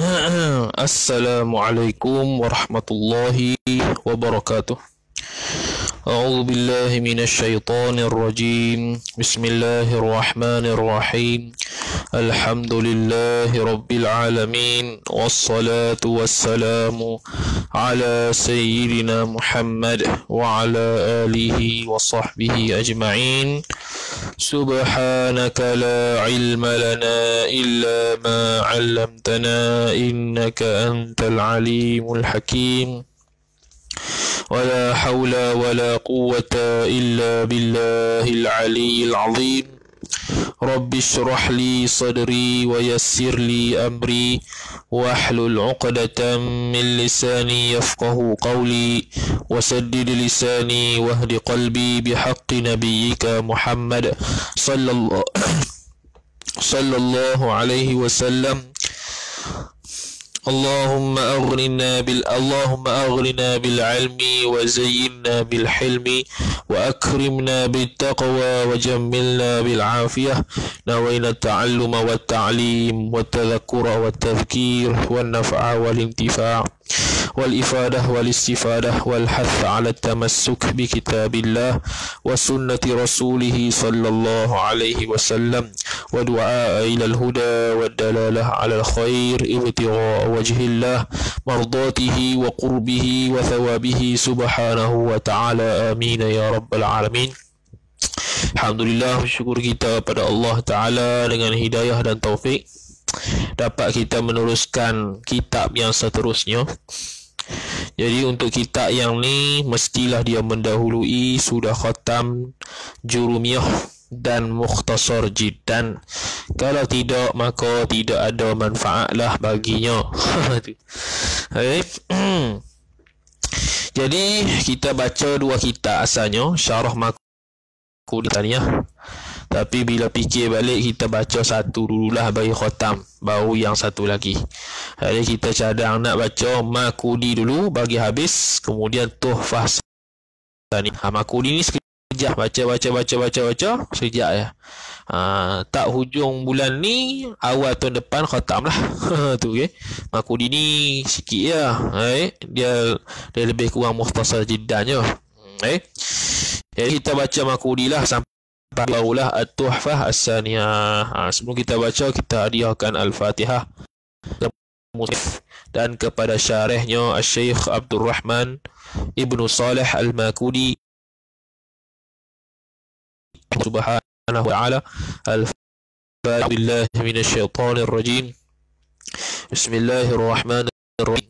السلام عليكم ورحمة الله وبركاته. أعوذ بالله من الشيطان الرجيم. بسم الله الرحمن الرحيم. الحمد لله رب العالمين. والصلاة والسلام على سيدنا محمد وعلى آله وصحبه أجمعين. سبحانك لا علم لنا إلا ما علمتنا إنك أنت العليم الحكيم. ولا حول ولا قوة إلا بالله العلي العظيم. رب اشرح لي صدري ويسر لي أمري واحلل عقدة من لساني يفقه قولي وسدد لساني واهد قلبي بحق نبيك محمد صلى الله صلى الله عليه وسلم اللهم أغننا بال اللهم أغننا بالعلم وزينا بالحلم وأكرمنا بالتقوى وجملنا بالعافية. نوينا التعلم والتعليم والتذكر والتذكير والنفع والانتفاع. والإفادة والاستفادة والحث على التمسك بكتاب الله وسنة رسوله صلى الله عليه وسلم ودعاء إلى الهدى والدلالة على الخير ابتغاء وجه الله مرضاته وقربه وثوابه سبحانه وتعالى آمين يا رب العالمين Alhamdulillah bersyukur kita pada Allah Ta'ala dengan hidayah dan taufik dapat kita meneruskan kitab yang seterusnya. Jadi untuk kitab yang ni mestilah dia mendahului sudah khatam jurumiyah dan mukhtasar jiddan. Kalau tidak maka tidak ada manfaat lah baginya. Jadi kita baca dua kitab asalnya. Syarah makuditaniyah tapi bila fikir balik kita baca satu dululah bagi khatam baru yang satu lagi. Jadi kita cadang nak baca Makudi dulu bagi habis kemudian Tuhfah Sani. Ha, Makudi ni sekejap baca baca baca baca baca sekejap ya. Ha, tak hujung bulan ni awal tahun depan khatam lah. tu okey. Makudi ni sikit ya. Eh, dia dia lebih kurang mukhtasar jiddannya. Eh. Jadi kita baca Makudi lah sampai barulah At-Tuhfah As-Saniyah. Ha, sebelum kita baca, kita hadiahkan Al-Fatihah. Dan kepada syarihnya Al-Syeikh Abdul Rahman Ibnu Salih Al-Makudi. Subhanahu wa ta'ala. Al-Fatihah. Billahi minasyaitanir rajim Bismillahirrahmanirrahim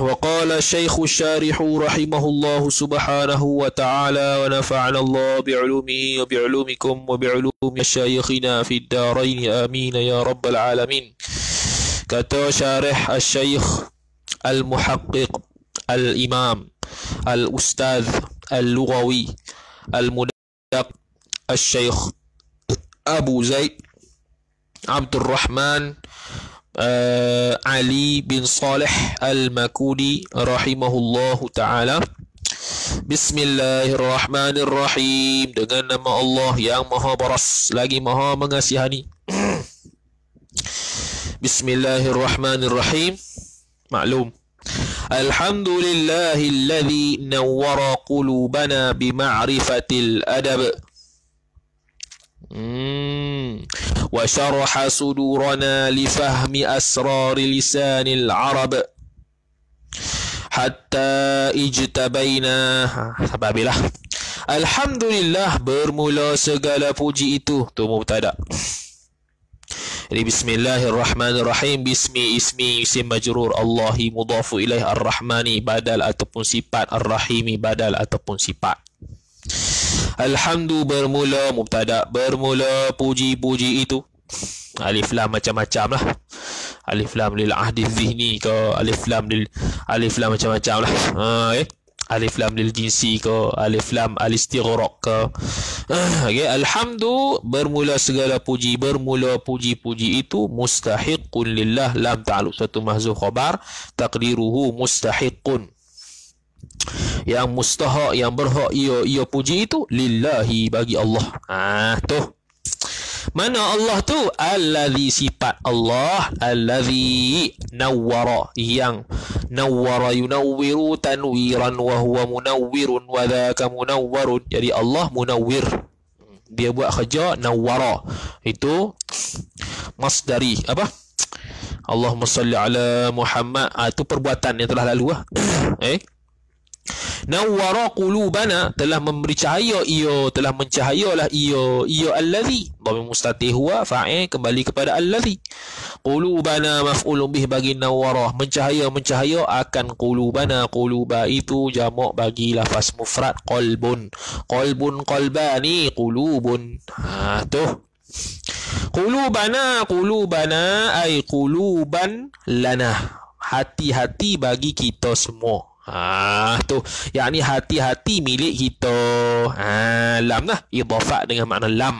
وقال الشيخ الشارح رحمه الله سبحانه وتعالى ونفعنا الله بعلومه وبعلومكم وبعلوم مشايخنا في الدارين. آمين يا رب العالمين. كتو شارح الشيخ المحقق الإمام الأستاذ اللغوي المدق الشيخ أبو زيد عبد الرحمن uh, Ali bin Saleh Al-Makudi rahimahullahu taala. Bismillahirrahmanirrahim dengan nama Allah yang Maha Baras lagi Maha Mengasihani. Bismillahirrahmanirrahim. Maklum. Alhamdulillahilladzi nawwara qulubana bima'rifatil adab. Hmm. Wa syaraha sudurana li fahmi asrari lisanil arab. Hatta حتى ha, Sampai habislah. Alhamdulillah bermula segala puji itu. Tu mubtada. Jadi bismillahirrahmanirrahim. Bismi ismi isim majrur. Allahi mudhafu ilaih ar-rahmani. Badal ataupun sifat ar-rahimi badal ataupun sifat. Alhamdu bermula mubtada bermula puji-puji itu. Alif lam macam-macam lah. Alif lam lil ahdi zihni ke alif lam lil alif lam macam-macam lah. Ha, okay. alif lam lil jinsi ke alif lam al istighraq ke. Okay. alhamdu bermula segala puji bermula puji-puji itu mustahiqun lillah. Lam ta'aluk satu mahzuf khabar taqdiruhu mustahiqun yang mustahak yang berhak ia ia puji itu lillahi bagi Allah. Ah tu. Mana Allah tu? Allazi sifat Allah allazi nawwara. Yang nawwara yunawwiru tanwiran wa huwa munawwirun wa dhaka munawwarun. Jadi Allah munawwir. Dia buat kerja nawwara. Itu masdari. Apa? Allahumma salli ala Muhammad. Ah, itu perbuatan yang telah lalu ah. eh nawwara qulubana telah memberi cahaya ia telah mencahayalah ia ia allazi. Dhamir mustatih huwa fa'il kembali kepada allazi. Qulubana maf'ul bih bagi nawwara mencahaya mencahaya akan qulubana. Quluba itu jamak bagi lafaz mufrad qalbun. Qalbun qalbani qulubun. Ha tu. Qulubana qulubana ay quluban lana. Hati-hati bagi kita semua Ah tu yang ni hati-hati milik kita. Ha lam lah idafat dengan makna lam.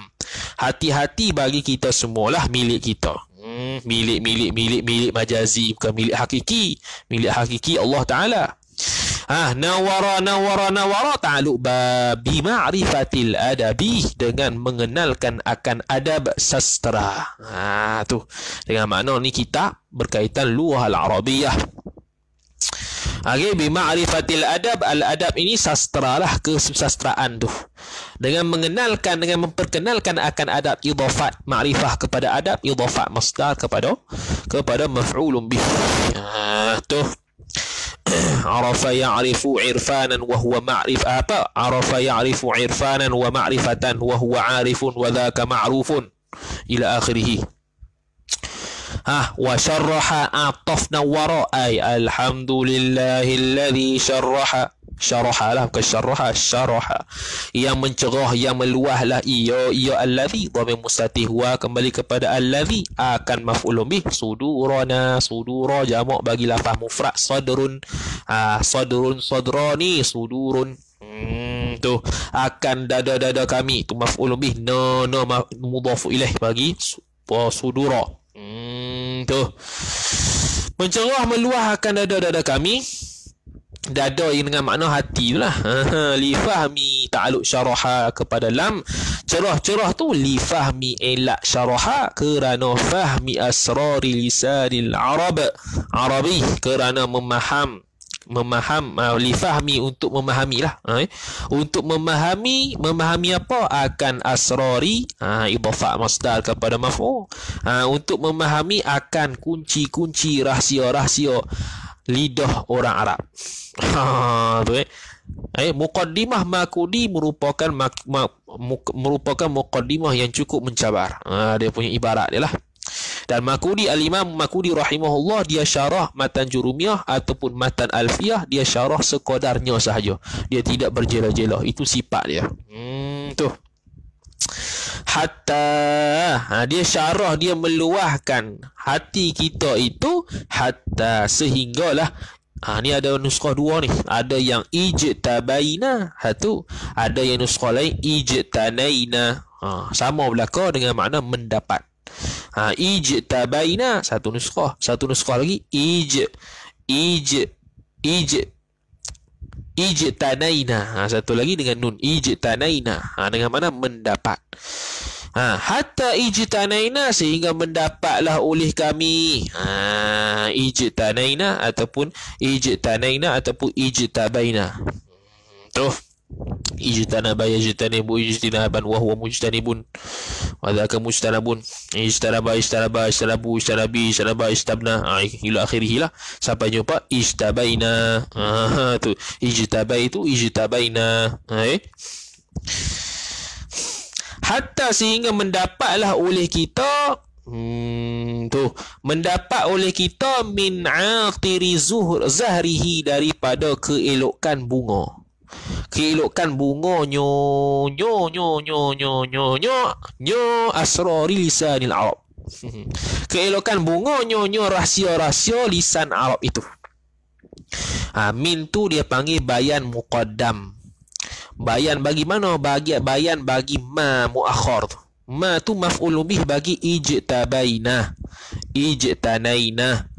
Hati-hati bagi kita semualah milik kita. Hmm, milik milik milik milik majazi bukan milik hakiki. Milik hakiki Allah Taala. Ah nawara nawara nawara ta'aluk babi ma'rifatil adabi dengan mengenalkan akan adab sastra. Ah tu dengan makna ni kita berkaitan luah al-arabiyah. Okey, bima'rifatil adab, al-adab ini sastra lah, kesusastraan tu. Dengan mengenalkan, dengan memperkenalkan akan adab idafat ma'rifah kepada adab, idafat masdar kepada kepada maf'ulun bih. Ah, tu. Arafa ya'rifu irfanan wa huwa ma'rif apa? Arafa ya'rifu irfanan wa ma'rifatan wa huwa 'arifun wa dhaka ma'rufun ila akhirih ha wa syarraha atafna wara ay alhamdulillahilladzi syarraha. Syaraha lah bukan syaraha syaraha yang mencerah yang meluahlah ia ia allazi dhamir mustatih wa kembali kepada allazi akan maf'ulun bih sudurana sudura jamak bagi lafaz mufrad sadrun. Ha sadrun sadrani sudurun. Hmm, tu. Akan dada-dada kami tu maf'ulun bih. No no mudhaf ilaih bagi sudura Hmm, tu. Mencerah meluahkan dada-dada kami. Dada yang dengan makna hati tu lah. li fahmi ta'aluk syaraha kepada lam. Cerah-cerah tu li fahmi elak syaraha kerana fahmi asrari lisanil Arab. Arabi kerana memaham memaham uh, li fahmi untuk memahami lah eh? untuk memahami memahami apa? Akan asrari uh, idafah masdar kepada mafu uh, untuk memahami akan kunci-kunci rahsia-rahsia lidah orang Arab. Ha tu eh. Eh muqaddimah makudi merupakan mak, mak, merupakan muqaddimah yang cukup mencabar. Uh, dia punya ibarat dia lah dan Makudi al-Imam Makudi rahimahullah dia syarah matan jurumiyah ataupun matan alfiyah dia syarah sekodarnya sahaja. Dia tidak berjela-jela. Itu sifat dia. Hmm tu. Hatta ha, dia syarah dia meluahkan hati kita itu hatta sehinggalah Ha, ni ada nuskah dua ni. Ada yang ijtabaina. Ha, tu. Ada yang nuskah lain ijtanaina. Ha, sama belaka dengan makna mendapat ha ijtabaina satu nuskhah satu nuskhah lagi ij ij ij ijtanaina. Ha satu lagi dengan nun ijtanaina. Ha dengan mana? Mendapat. Ha hatta ijtanaina sehingga mendapatlah oleh kami. Ha ijtanaina ataupun ijtanaina ataupun ijtabaina. Tu ijtanaba yajtanibu ijtinaban wa huwa mujtanibun. Wa dhaka mujtanabun? Ijtanaba ijtanaba ijtanabu ijtanabi ijtanaba ijtabna. Ha, ila akhirih lah sampai jumpa ijtabaina. Ha, tu. Ijtabai itu ijtabaina. Ha, eh? hatta sehingga mendapatlah oleh kita Hmm, tu. Mendapat oleh kita min aqiri zuhr zahrihi daripada keelokan bunga keelokan bunga nyo nyo nyo nyo nyo nyo nyo nyo asrari lisanil arab Keelokan bunga nyo rahsia-rahsia lisan Arab itu. Ha, min tu dia panggil bayan muqaddam. Bayan bagi mana? Bagi bayan bagi ma muakhar tu. Ma tu maf'ul bih bagi ijtabaina. Ijtanaina.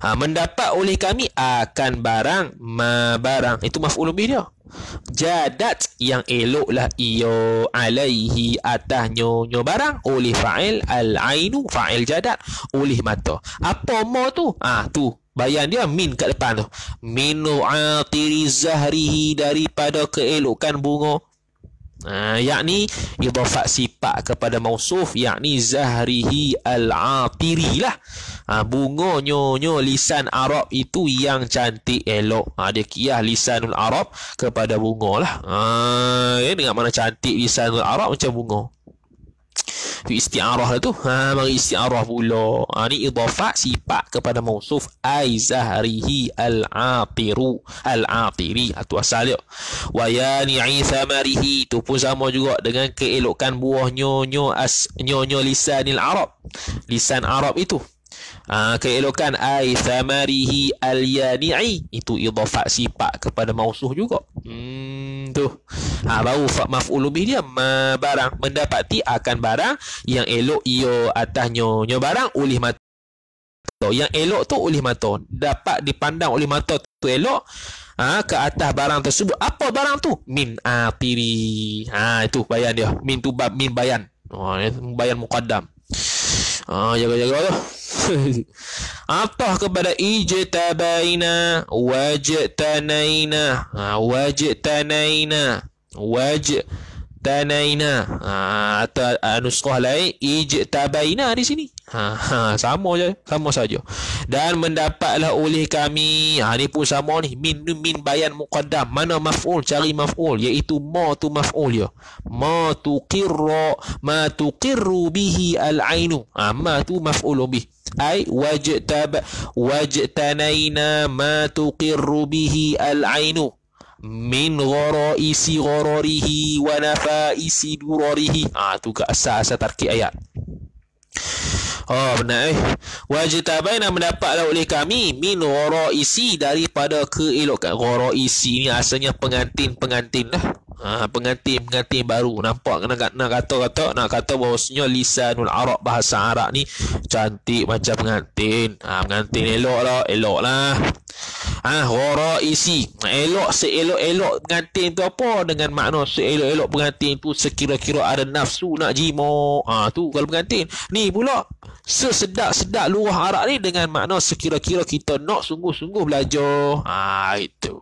Ha, mendapat oleh kami akan barang ma barang. Itu maf'ul bih dia. Jadat yang eloklah iyo alaihi atas nyo barang oleh fa'il al-ainu fa'il jadat oleh mata. Apa ma tu? Ah tu Bayan dia min kat depan tu. Minu atiri zahrihi daripada keelokan bunga. Ha, yakni idafat sifat kepada mausuf yakni zahrihi al-atiri lah. Ha, bunga nyo lisan Arab itu yang cantik elok. Ha, dia kiyah lisanul Arab kepada bunga lah. Ha, eh, dengan mana cantik lisanul Arab macam bunga. Tu isti'arah lah tu. Ha mari isti'arah pula. Ha ni idafat sifat kepada mausuf ai zahrihi al-atiru. Al-atiri ha, asal dia. Wa yani thamarihi tu pun sama juga dengan keelokan buah nyo as nyo lisanil arab. Lisan arab itu Ha, keelokan ai thamarihi al-yani'i itu idafat sifat kepada mausuh juga. Hmm tu. Ha baru fa maf'ul bih dia ma barang mendapati akan barang yang elok ia atasnya nyo barang oleh mata. Yang elok tu oleh mata. Dapat dipandang oleh mata tu elok. Ha, ke atas barang tersebut apa barang tu min atiri ha itu bayan dia min tu bab min bayan oh bayan muqaddam ha jaga-jaga tu. Atah kepada ijtabaina wajtanaina. Ha, wajtanaina. Wajtanaina. Ha, atau uh, nuskah lain ijtabaina di sini ha, ha, sama je sama saja. Dan mendapatlah oleh kami ha ni pun sama ni. Min min bayan muqaddam. Mana maf'ul? Cari maf'ul iaitu ma tu maf'ul ya ma tuqirra ma tuqirru bihi al-ainu. Ha, ma tu maf'ul bihi ay wajtab wajtanaina ma tuqirru bihi al-ainu. Min gharaisi ghararihi wa nafaisi durarihi ah tu ke asal-asal tarkib ayat Oh benar eh. Wajtabaina mendapatlah oleh kami Min isi daripada keelokan. Isi ni asalnya pengantin-pengantin lah ha, pengantin-pengantin baru. Nampak nak, nak kata kata nak kata bahawasanya lisanul arab bahasa arab ni cantik macam pengantin. Ha, pengantin elok lah elok lah. Ah, ha, isi elok seelok-elok pengantin tu apa? Dengan makna seelok-elok pengantin tu sekira-kira ada nafsu nak jimo ah ha, tu kalau pengantin. Ni pula sesedap-sedap luah Arab ni dengan makna sekira-kira kita nak sungguh-sungguh belajar. Ah ha, itu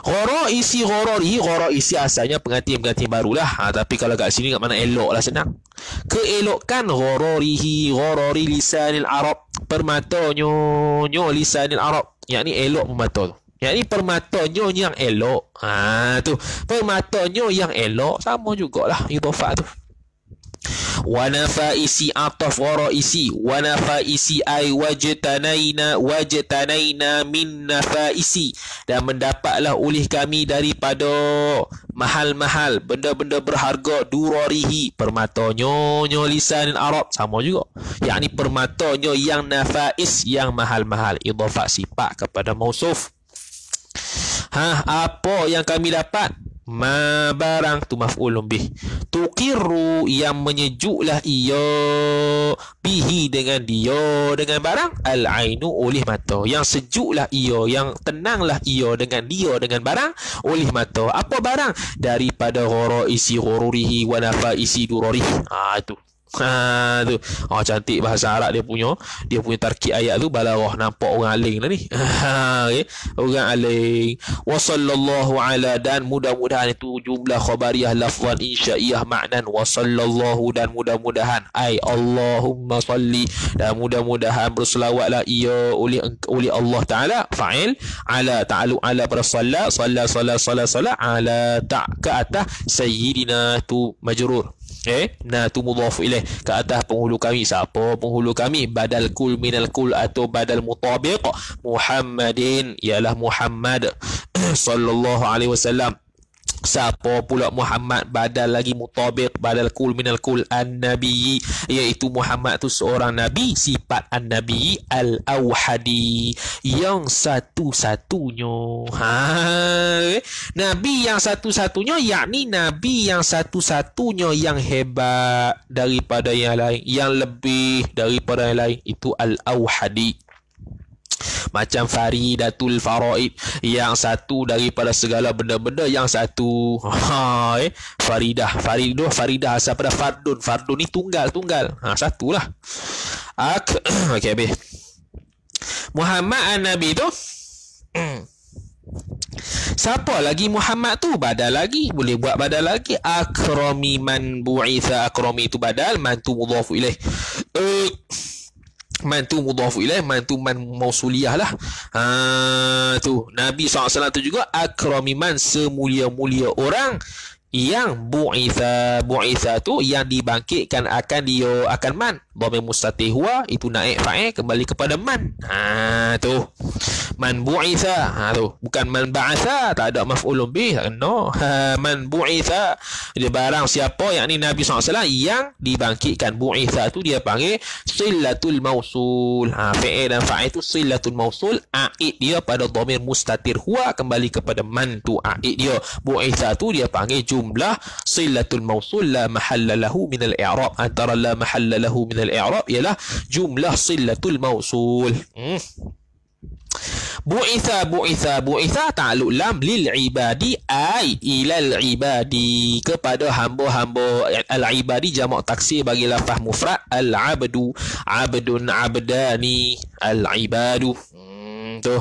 Ghara isi gharari Ghara isi asalnya pengantin-pengantin barulah. Ha, Tapi kalau kat sini kat mana elok lah senang. Keelokkan ghararihi Gharari lisanil Arab. Permata nyo Nyo lisanil Arab. Yang ni elok permata tu. Yang ni permata nyo yang elok. Ha, tu. Permata nyo yang elok Sama jugalah. Idofat tu wanafaisi ataf waraisi wanafaisi ay wajtanaina wajtanaina min nafaisi. Dan mendapatlah oleh kami daripada mahal-mahal benda-benda berharga durarihi permatonyo nyo lisan arab. Sama juga. Yakni permatonyo yang nafais yang mahal-mahal. Idafat sifat kepada mausuf ha apa yang kami dapat ma barang tu maf'ulun bih. Tuqiru yang menyejuklah ia bihi dengan dia dengan barang al ainu oleh mata. Yang sejuklah ia yang tenanglah ia dengan dia dengan barang oleh mata. Apa barang? Daripada ghara isi ghururihi wa nafa isi durarihi ah itu Ha tu. Oh cantik bahasa Arab dia punya. Dia punya tarkib ayat tu balarah nampak orang aling dah ni. Ha okey. Orang aling. Wa sallallahu ala dan mudah-mudahan itu jumlah khabariyah lafzan insya'iyah maknan wa sallallahu dan mudah-mudahan ai Allahumma salli dan mudah-mudahan berselawatlah ia oleh oleh Allah taala fa'il ala ta'alu ala pada salat salat salat salat salat ala ta ke atas sayyidina tu majrur Eh, na tu mudhaf ilaih ke atas penghulu kami. Siapa penghulu kami? Badal kul minal kul atau badal mutabiq Muhammadin ialah Muhammad sallallahu alaihi wasallam. Siapa pula Muhammad badal lagi mutabiq badal kul minal kul an-nabi iaitu Muhammad tu seorang nabi sifat an-nabi al-auhadi yang satu-satunya. Ha eh? nabi yang satu-satunya yakni nabi yang satu-satunya yang hebat daripada yang lain yang lebih daripada yang lain itu al-auhadi macam Faridatul Faraid yang satu daripada segala benda-benda yang satu ha eh Faridah Faridah Faridah asal pada Fardun. Fardun ni tunggal-tunggal ha satulah. Ak okey habis. Muhammad an-Nabi tu Siapa lagi Muhammad tu? Badal lagi. Boleh buat badal lagi. Akrami man bu'itha. Akrami tu badal man tu mudhafu ilaih uh, man tu mudhafu ilaih man tu man mausuliyah lah. Ha, tu. Nabi SAW tu juga akrami man semulia-mulia orang yang bu'itha bu'itha tu yang dibangkitkan akan dia akan man. Dhamir mustatih itu naik fa'il kembali kepada man. Ha tu. Man bu'itha ha tu. Bukan man ba'atha tak ada maf'ulun bih no. Ha, man bu'itha dia barang siapa yang ni Nabi SAW yang dibangkitkan bu'itha tu dia panggil silatul mausul. Ha fa'il dan fa'il tu silatul mausul. A'id dia pada dhamir mustatir huwa kembali kepada man tu a'id dia. Bu'itha tu dia panggil jumlah silatul mausul la mahalla lahu min al-i'rab antara la mahalla lahu min al-i'rab ialah jumlah silatul mausul hmm. Bu'itha bu'itha bu'itha ta'aluk lam lil ibadi ay ilal ibadi kepada hamba-hamba al ibadi jamak taksir bagi lafaz mufrad al abdu abdun abdani al ibadu tu.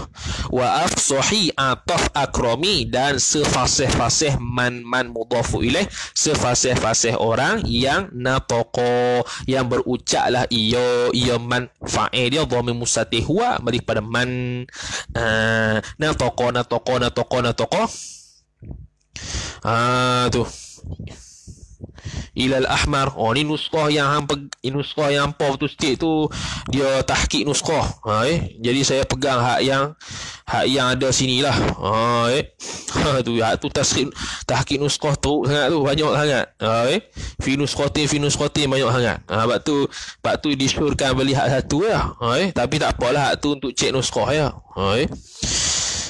Wa afsahi ataf akrami dan sefasih-fasih man man mudhafu ilaih sefasih-fasih orang yang natoko yang berucaplah ia ia man fa'il dia dhamir mustatih huwa daripada man uh, natoko natoko natoko natoko ah uh, tu ilal ahmar. Oh ni nuskah yang hang nuskah yang hampa tu sikit tu dia tahqiq nuskah. Ha eh? Jadi saya pegang hak yang hak yang ada sinilah ha eh? Ha tu hak tu tasqiq tahqiq nuskah tu sangat tu banyak sangat. Ha eh? Fi nuskhatin fi nuskhatin banyak sangat. Ha bab tu bab tu disyorkan beli hak satu lah. Ha eh? Tapi tak apalah hak tu untuk cek nuskah ya. Ha eh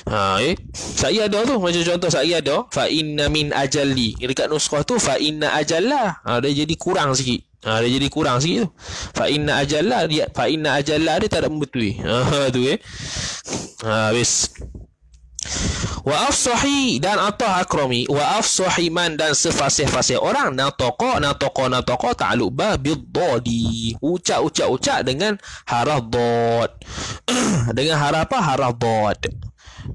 Ha, eh. Saya ada tu macam contoh saya ada fa inna min ajalli. Dekat nuskhah tu fa inna ajalla. Ha, dia jadi kurang sikit. Ha, dia jadi kurang sikit tu. Fa inna ajalla dia fa inna ajalla dia tak ada membetul. Ha tu eh. Ha habis. Wa afsahi dan atah akrami wa afsahi man dan sefasih-fasih orang nataqa nataqa nataqa ta'alluq ba bidadi ucap ucap ucap dengan haraf dad dengan haraf apa haraf dad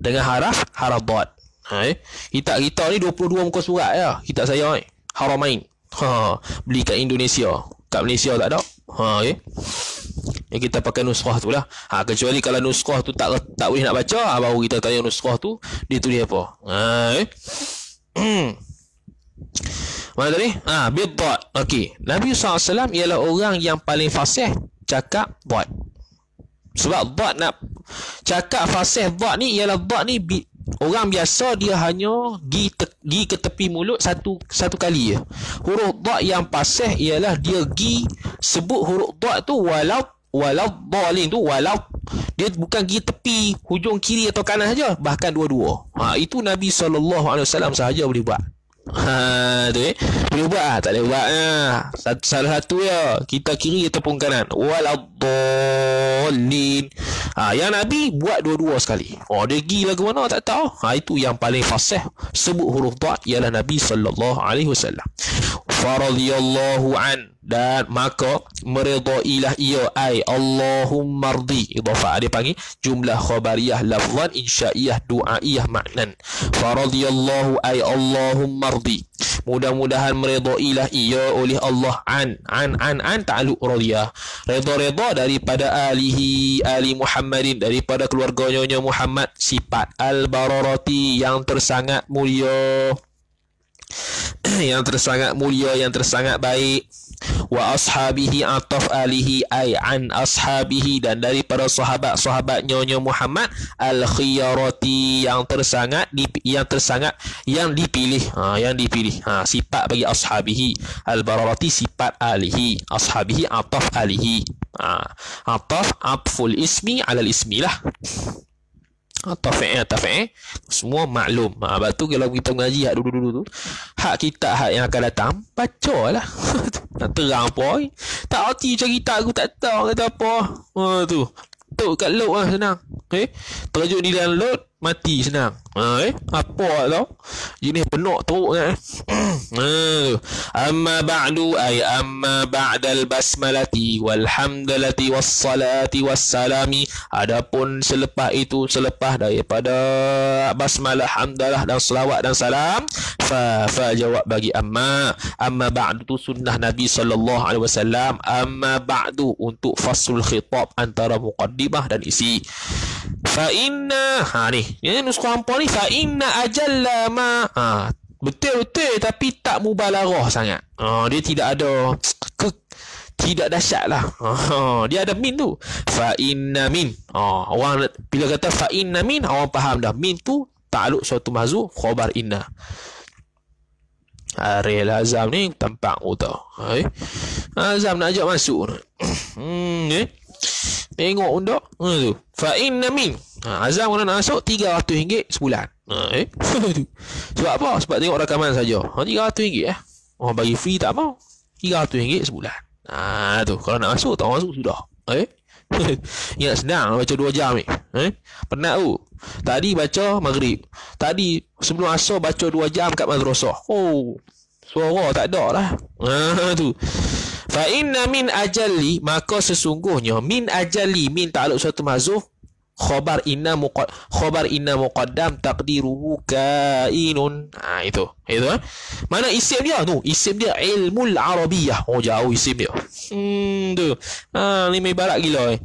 dengan haraf haradat. Ha, eh? Kitab kita ni 22 muka surat ya. Kitab saya eh. Haramain. Ha, beli kat Indonesia. Kat Malaysia tak ada. Ha, eh? Yang kita pakai nusrah tu lah. Ha, kecuali kalau nusrah tu tak tak boleh nak baca, ha, baru kita tanya nusrah tu, dia tulis apa. Ha, eh? Hmm. Mana tadi? Ha, biddat. Okey. Nabi SAW ialah orang yang paling fasih cakap buat. Sebab dot nak cakap fasih dot ni ialah dot ni bi, orang biasa dia hanya gi, te, gi ke tepi mulut satu satu kali je. Huruf dot yang fasih ialah dia gi sebut huruf dot tu walau walau dalin tu walau dia bukan gi tepi hujung kiri atau kanan saja bahkan dua-dua. Ha itu Nabi SAW sahaja boleh buat. Ha tu eh. Boleh buat ah, tak boleh buat ah. Satu, salah satu ya. Kita kiri ataupun kanan. Waladhdallin. Ha yang Nabi buat dua-dua sekali. Oh dia pergi lagu mana tak tahu. Ha itu yang paling fasih sebut huruf dha ialah Nabi sallallahu alaihi wasallam. Faradiyallahu an dan maka meridailah ia ai Allahumma rdi. Idafah dia panggil jumlah khabariyah lafzan insya'iyah du'aiyah maknan. Faradiyallahu ai Allahumma rdi. Mudah-mudahan meridailah ia oleh Allah. An an an an ta'alluq radiyah. Redha-redha daripada alihi ali Muhammadin daripada keluarganya Muhammad. Sifat al-bararati yang tersangat mulia. Yang tersangat mulia yang tersangat baik wa ashabihi ataf alihi ay an ashabihi dan daripada sahabat-sahabat nyonya Muhammad al khiyarati yang tersangat yang tersangat yang dipilih. Ha, yang dipilih. Ha, sifat bagi ashabihi. Al bararati sifat alihi. Ashabihi ataf alihi. Ha, ataf atful ismi ala ismi lah Tafi'i tafi'i semua maklum. Ha, sebab tu kalau kita mengaji hak dulu-dulu tu, hak kita hak yang akan datang, baca lah. Nak terang apa? Tak macam kita aku tak tahu kata apa. Ha, tu. Tu kat load lah senang. Okay? Terjun di dalam load, mati senang. Ha, eh? Apa tau? Jenis penuk teruk kan? ha, amma ba'du ay amma ba'dal basmalati walhamdalati wassalati wassalami. Adapun selepas itu, selepas daripada basmalah, hamdalah dan selawat dan salam, fa, fa jawab bagi amma. Amma ba'du tu sunnah Nabi sallallahu alaihi wasallam. Amma ba'du untuk fasul khitab antara muqaddimah dan isi. Fa inna ha ni, ini nuskah hampa ni fa inna ajalla ma ha betul betul tapi tak mubalarah sangat. Ha dia tidak ada tidak dahsyat lah. Ha, dia ada min tu. Fa inna min. Ha, orang bila kata fa inna min, orang faham dah. Min tu takluk suatu mahzu khabar inna. Ariel Azam ni tampak utah. Eh? Azam nak ajak masuk. hmm, eh? Tengok undak. Ha tu. Fa inna min. Ha, Azam kalau nak masuk RM300 sebulan. Ha, eh? Sebab apa? Sebab tengok rakaman saja. Ha, RM300 eh. Orang bagi free tak mau. RM300 sebulan. Ha, tu. Kalau nak masuk, tak masuk sudah. Eh? Ingat senang baca 2 jam ni. Eh? Penat tu. Tadi baca maghrib. Tadi sebelum asar baca 2 jam kat madrasah. Oh. Suara tak ada lah. Ha, tu. Fa inna min ajali maka sesungguhnya min ajali min takluk suatu mazuf khabar inna muqad khabar inna muqaddam taqdiruhu kainun. Ha itu. Itu eh? mana isim dia? Tu isim dia ilmul arabiyah. Oh jauh isim dia. Hmm tu. Ha ni ibarat gila eh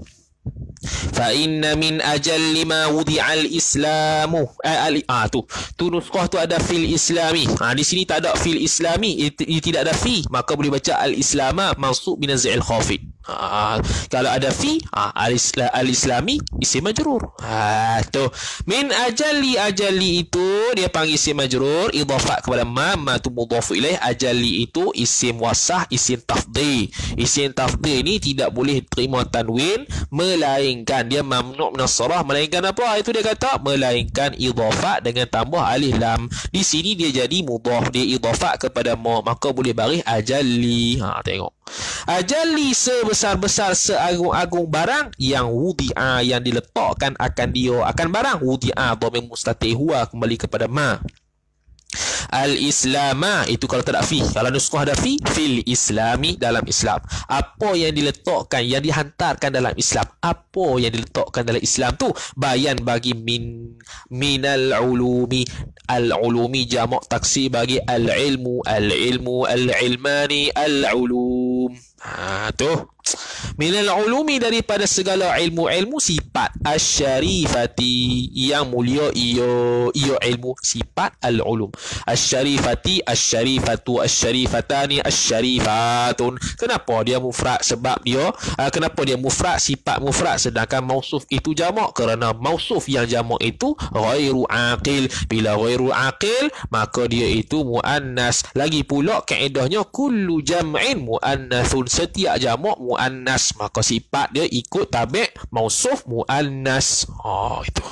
min ajalli ma wudi'a al-islamu eh, ah tu tu nuskhah tu ada fil islami ha di sini tak ada fil islami ini tidak ada fi maka boleh baca al-islama mansub bin zail khafid Ha, kalau ada fi ha, al-islami isim majrur. Ha tu. Min ajali ajali itu dia panggil isim majrur idafah kepada ma ma tu mudhaf ilaih ajali itu isim wasah isim tafdhi. Isim tafdhi ni tidak boleh terima tanwin melainkan dia mamnu' min as-sarah melainkan apa? Itu dia kata melainkan idafah dengan tambah alif lam. Di sini dia jadi mudhaf dia idafah kepada ma maka boleh baris ajali. Ha tengok. Ajali sebesar-besar seagung-agung barang yang wudi'a yang diletakkan akan dia akan barang wudi'a dhamir mustatih huwa kembali kepada ma Al-Islama itu kalau tak ada fi. Kalau nuskhah ada fi, fil Islami dalam Islam. Apa yang diletakkan, yang dihantarkan dalam Islam. Apa yang diletakkan dalam Islam tu bayan bagi min minal ulumi al-ulumi jamak taksi bagi al-ilmu al-ilmu al-ilmani al-ulum. Ha tu. Minal ulumi daripada segala ilmu-ilmu sifat asyarifati yang mulia iyo iyo ilmu sifat al-ulum. Asyarifati asyarifatu asyarifatani asyarifatun kenapa dia mufrad sebab dia uh, kenapa dia mufrad sifat mufrad sedangkan mausuf itu jamak? Kerana mausuf yang jamak itu ghairu aqil. Bila ghairu aqil maka dia itu muannas. Lagi pula kaedahnya kullu jam'in muannatsun setiap jamak muannas maka sifat dia ikut tabik mausuf muannas oh itu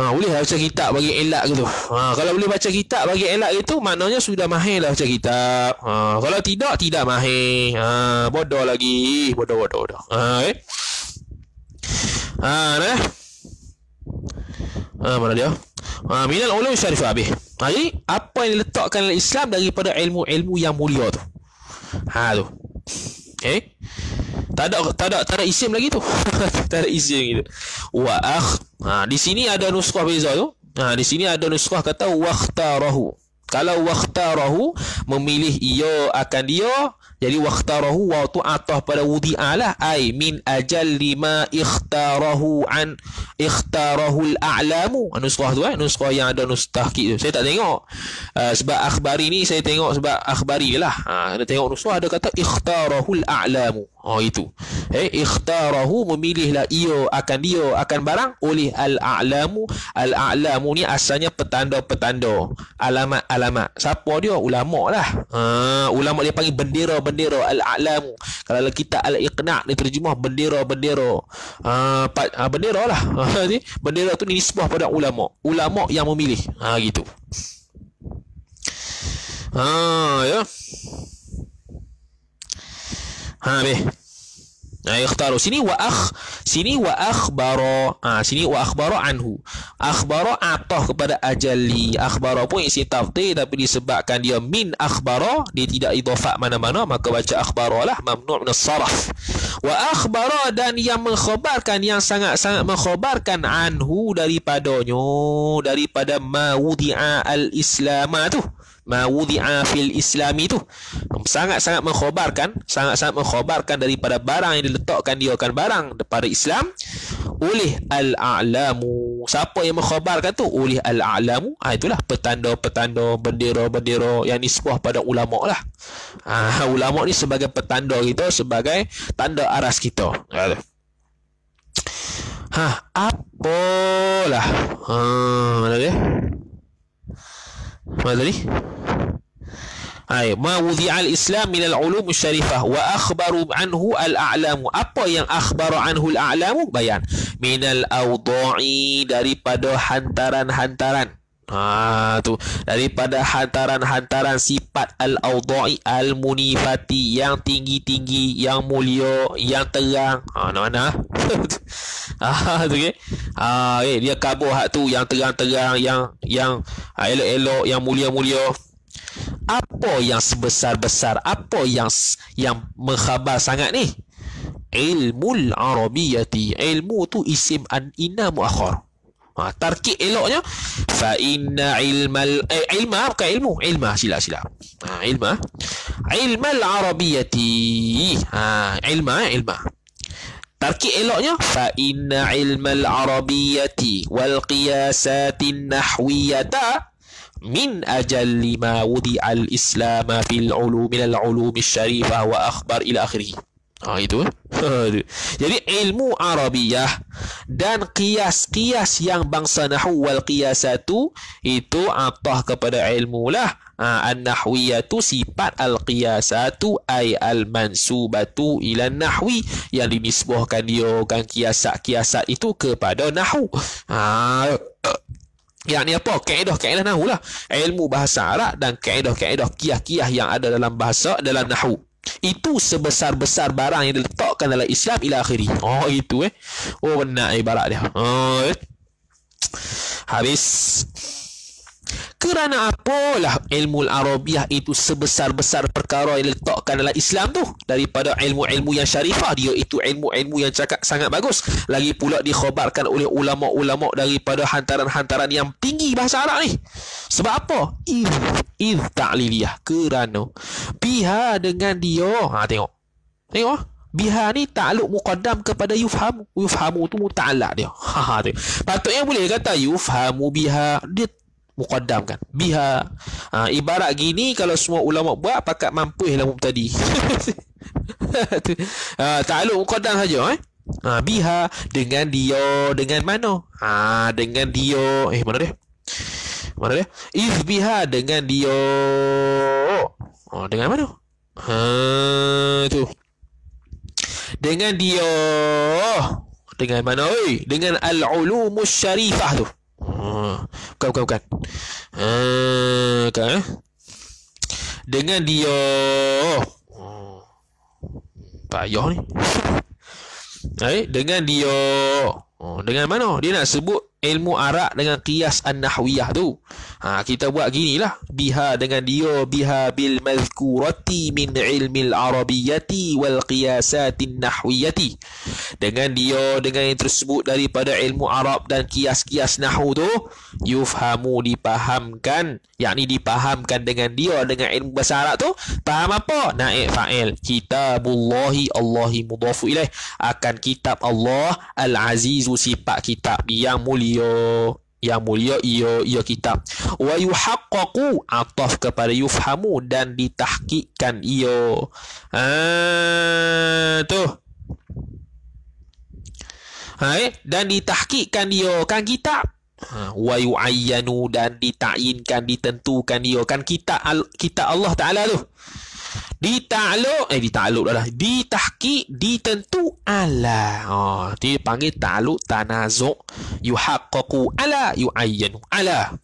Ha, boleh lah baca kitab bagi elak gitu. Ha, kalau boleh baca kitab bagi elak gitu, maknanya sudah mahir lah baca kitab. Ha, kalau tidak, tidak mahir. Ha, bodoh lagi. Bodoh, bodoh, bodoh. Ha, eh? Ha, nah. Ha, mana dia? Ha, minal ulum syarif habis. Ha, jadi, apa yang diletakkan dalam Islam daripada ilmu-ilmu yang mulia tu? Ha, tu. Eh? Tak ada tak ada tak ada isim lagi tu. tak ada isim gitu. Wa akh. Ha di sini ada nuskhah beza tu. Ha di sini ada nuskhah kata waqtarahu. Kalau wakhtarahu memilih ia akan dia jadi wakhtarahu wa tu atah pada wudi'a lah ai min ajal lima ikhtarahu an ikhtarahu al-a'lamu nusrah tu eh nusrah yang ada nusrah tu saya tak tengok uh, sebab akhbari ni saya tengok sebab akhbari lah ha, ada tengok nusrah ada kata ikhtarahu al-a'lamu Oh itu. Eh ikhtarahu memilihlah ia akan dia akan barang oleh al-a'lamu. Al-a'lamu ni asalnya petanda-petanda. Alamat-alamat. Siapa dia? Ulama lah. Ha, ulama dia panggil bendera-bendera al-a'lamu. Kalau kita al-iqna' ni terjemah bendera-bendera. Ha, ha, bendera lah. Ha, bendera tu ni nisbah pada ulama. Ulama yang memilih. Ha gitu. Ha ya. Ha be. Nah, ikhtaru. Sini wa akh sini wa akhbara ha, sini wa akhbara anhu. Akhbara atah kepada ajali. Akhbara pun isi tafti tapi disebabkan dia min akhbara dia tidak idhafat mana-mana maka baca akhbara lah. Mamnu' min saraf wa akhbara dan yang mengkhabarkan yang sangat-sangat mengkhabarkan anhu daripadanya daripada ma wudi'a al-islama tu ma wudi'a fil islami tu. Sangat-sangat mengkhabarkan sangat-sangat mengkhabarkan daripada barang yang diletakkan dia akan barang daripada Islam oleh al-a'lamu. Siapa yang mengkhabarkan tu? Oleh al-a'lamu. Ha, itulah petanda-petanda bendera-bendera yang nisbah pada ulama lah. Ha, ulama ni sebagai petanda kita sebagai tanda aras kita. Ha, ha apalah ha mana dia mana tadi Hai, ma wudi'al Islam min al-ulum syarifah wa akhbaru anhu al-a'lamu. Apa yang akhbaru anhu al-a'lamu? Bayan. Min al-awda'i daripada hantaran-hantaran. Ha tu daripada hantaran-hantaran sifat al-awda'i al-munifati yang tinggi-tinggi, yang mulia, yang terang. Ha mana? ha tu okey. Ha okay. dia kabur hak tu yang terang-terang, yang yang elok-elok, yang mulia-mulia apa yang sebesar-besar apa yang yang mengkhabar sangat ni ilmu arabiyati ilmu tu isim an inna muakhar ha, tarkib eloknya fa inna ilmal eh, ilma bukan ilmu ilma. Sila sila. Ha, ilma. Ilmal arabiyati ha, ilma ilma. Tarkib eloknya fa inna ilmal arabiyyati wal qiyasatin nahwiyata min ajalli ma wudi al islam fil ulum min al ulum syarifah wa akhbar ila akhirih Ha itu. Jadi ilmu Arabiyah dan qiyas-qiyas yang bangsa nahwu wal qiyasatu itu atah kepada ilmu lah. Ha, an-nahwiyatu sifat al-qiyasatu ay al-mansubatu ila nahwi yang dinisbahkan dia kan kiasat-kiasat itu kepada nahwu. Ha yang ni apa? Kaedah-kaedah nahu lah. Ilmu bahasa Arab dan kaedah-kaedah kiyah-kiyah yang ada dalam bahasa dalam nahu. Itu sebesar-besar barang yang diletakkan dalam Islam ila akhiri. Oh, itu eh. Oh, benar ibarat dia. Oh, eh. Habis. Kerana apalah ilmu Arabiah itu sebesar-besar perkara yang diletakkan dalam Islam tu? Daripada ilmu-ilmu yang syarifah dia itu ilmu-ilmu yang cakap sangat bagus. Lagi pula dikhabarkan oleh ulama-ulama daripada hantaran-hantaran yang tinggi bahasa Arab ni. Sebab apa? Iz, iz ta'liliyah. Kerana biha dengan dia. Ha tengok. Tengok biha ni takluk muqaddam kepada yufhamu yufhamu tu muta'allak dia. Ha, ha tengok. Patutnya boleh kata yufhamu biha. Dia muqaddam kan biha. Ha, ibarat gini kalau semua ulama buat pakat mampu lah tadi ha, ta'aluk muqaddam saja eh. Ha, biha dengan dia dengan mana? Ha, dengan dia. Eh mana dia? Mana dia? If biha dengan dia. Oh, dengan mana? Ha, tu. Dengan dia. Dengan mana oi? Dengan al-ulumus syarifah tu Ha, bukan bukan bukan. Ha, kan eh? Dengan dia oh. Payah ni. Eh, dengan dia oh, dengan mana? Dia nak sebut ilmu Arab dengan qiyas an-nahwiyah tu. Ha, kita buat gini lah. Biha dengan dia, biha bil mazkurati min ilmi al-arabiyyati wal qiyasatin nahwiyati. Dengan dia, dengan yang tersebut daripada ilmu Arab dan kias-kias nahwu tu, yufhamu dipahamkan, yakni dipahamkan dengan dia, dengan ilmu bahasa Arab tu, faham apa? Naik fa'il. Kitabullahi Allahi mudafu ilaih. Akan kitab Allah, al-azizu sifat kitab yang mulia ia yang mulia ia ia kitab. Wa yuhaqqaqu ataf kepada yufhamu dan ditahqiqkan ia. Ha tu. Ha eh? dan ditahqiqkan dia. Kan kitab? Ha, wa yuayyanu dan ditayinkan ditentukan dia. Kan kitab kitab Allah taala tu Ditakluk eh ditakluk dah lah. Ditahqiq ditentu ala. Oh, dia panggil takluk tanazuq yuhaqqaqu ala yuayyanu ala.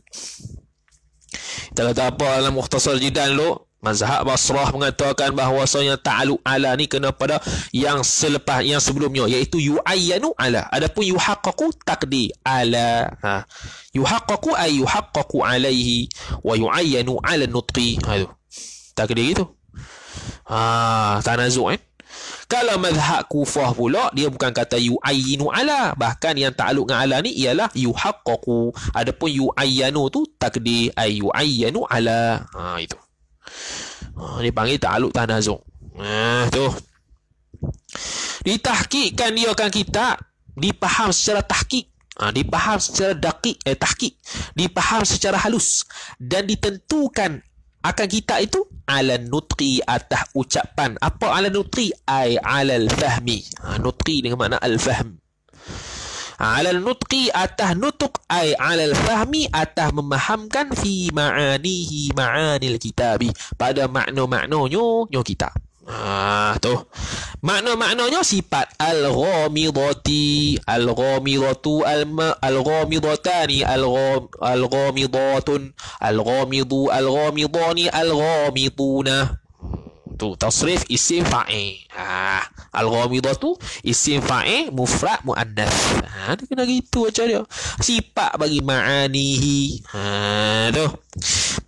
Kita kata apa dalam mukhtasar jidan lu? Mazhab Basrah mengatakan bahawasanya ta'aluk ala ni kena pada yang selepas yang sebelumnya iaitu yu'ayyanu ala. Adapun yuhaqqaqu takdi ala. Ha. Yuhaqqaqu ay yuhaqqaqu alaihi wa yu'ayyanu ala nutqi. Ha tu. Takdir gitu. Ha, tanazuk eh. Kalau madhab kufah pula, dia bukan kata yu'ayyinu ala. Bahkan yang ta'aluk dengan ala ni ialah yuhaqqaqu. Adapun yu'ayyanu tu takdir ay yu'ayyanu ala. Ha, itu. Ha, dia panggil ta'aluk tanazuk. Ha, tu. Ditahkikkan dia kan kita, dipaham secara tahkik. Ha, dipaham secara dakik, eh, tahkik. Dipaham secara halus. Dan ditentukan akan kita itu ala nutqi atas ucapan. Apa ala nutqi ai ala fahmi. Ha, nutqi dengan makna al fahm. Ha, ala nutqi atas nutuk ai ala fahmi atas memahamkan fi ma'anihi ma'anil kitabi. Pada makna-maknanya nyo kita Ah tu. Makna-maknanya sifat al-ghamidati, al-ghamidatu al-ghamidatani, al-ghamidatun, al-ghamidu, al-ghamidani, al-ghamiduna tu. Tasrif isim fa'il. Ha. Al-ghamidatu isim fa'il mufrad muannas. Ha dia kena gitu macam dia. Sifat bagi ma'anihi. Ha tu.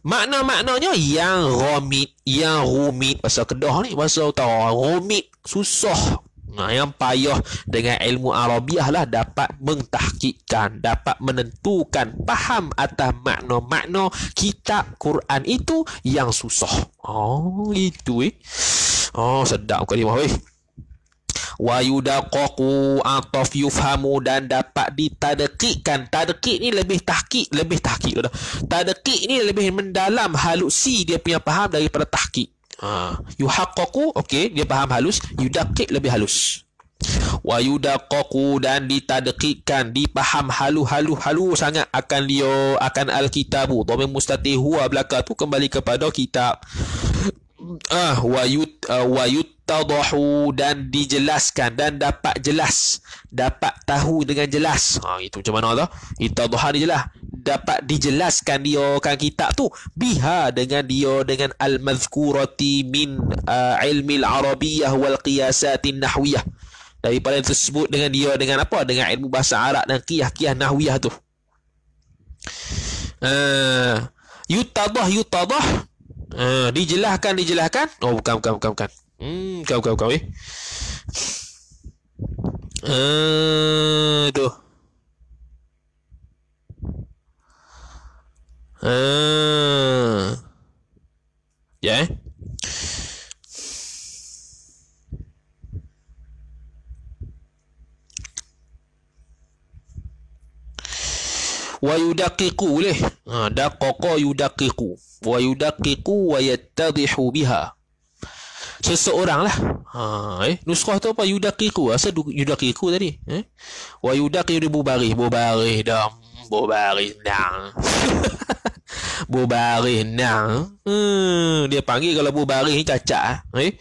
Makna-maknanya yang ghamid yang rumit pasal kedah ni pasal tahu rumit susah yang payah dengan ilmu Arabiah lah dapat mentahkikkan, dapat menentukan, faham atas makna-makna kitab Quran itu yang susah. Oh, itu eh. Oh, sedap kau ni mah weh. Wa yudaqaqu ataf yufhamu dan dapat ditadqiqkan. Tadqiq ni lebih tahqiq, lebih tahqiq dah. Tadqiq ni lebih mendalam halusi dia punya faham daripada tahqiq. Ha. Yuhaqqaqu, okey, dia faham halus. Yudaqiq lebih halus. Wa yudaqqaqu dan ditadqiqkan, dipaham halu-halu halu sangat akan dia akan al-kitabu. Dhamir mustatih huwa belaka tu kembali kepada kitab. Ah, wa yut uh, wa yuttadahu dan dijelaskan dan dapat jelas, dapat tahu dengan jelas. Ha, itu macam mana tu? Ittadaha ni jelas dapat dijelaskan dia kan kitab tu biha dengan dia dengan al-mazkurati min uh, ilmi al-arabiyyah wal qiyasatin nahwiyah. Daripada yang tersebut dengan dia dengan apa? Dengan ilmu bahasa Arab dan qiyas-qiyas nahwiyah tu. Uh, yutadah yutadah. Uh, dijelaskan dijelaskan. Oh bukan bukan bukan bukan. Hmm bukan bukan bukan eh. Uh, Hmm. Ya. Yeah. wa yudaqiqu leh ha daqaqa yudaqiqu. Wa yudaqiqu wa yattadhihu biha. Seseorang lah. Ha eh nuskhah tu apa? Yudaqiqu. Asal yudaqiqu tadi eh? Wa yudaqiqu bubarih. Bubarih dam bubarih dam Bubarih nah. Hmm, dia panggil kalau bubarih ni cacat eh.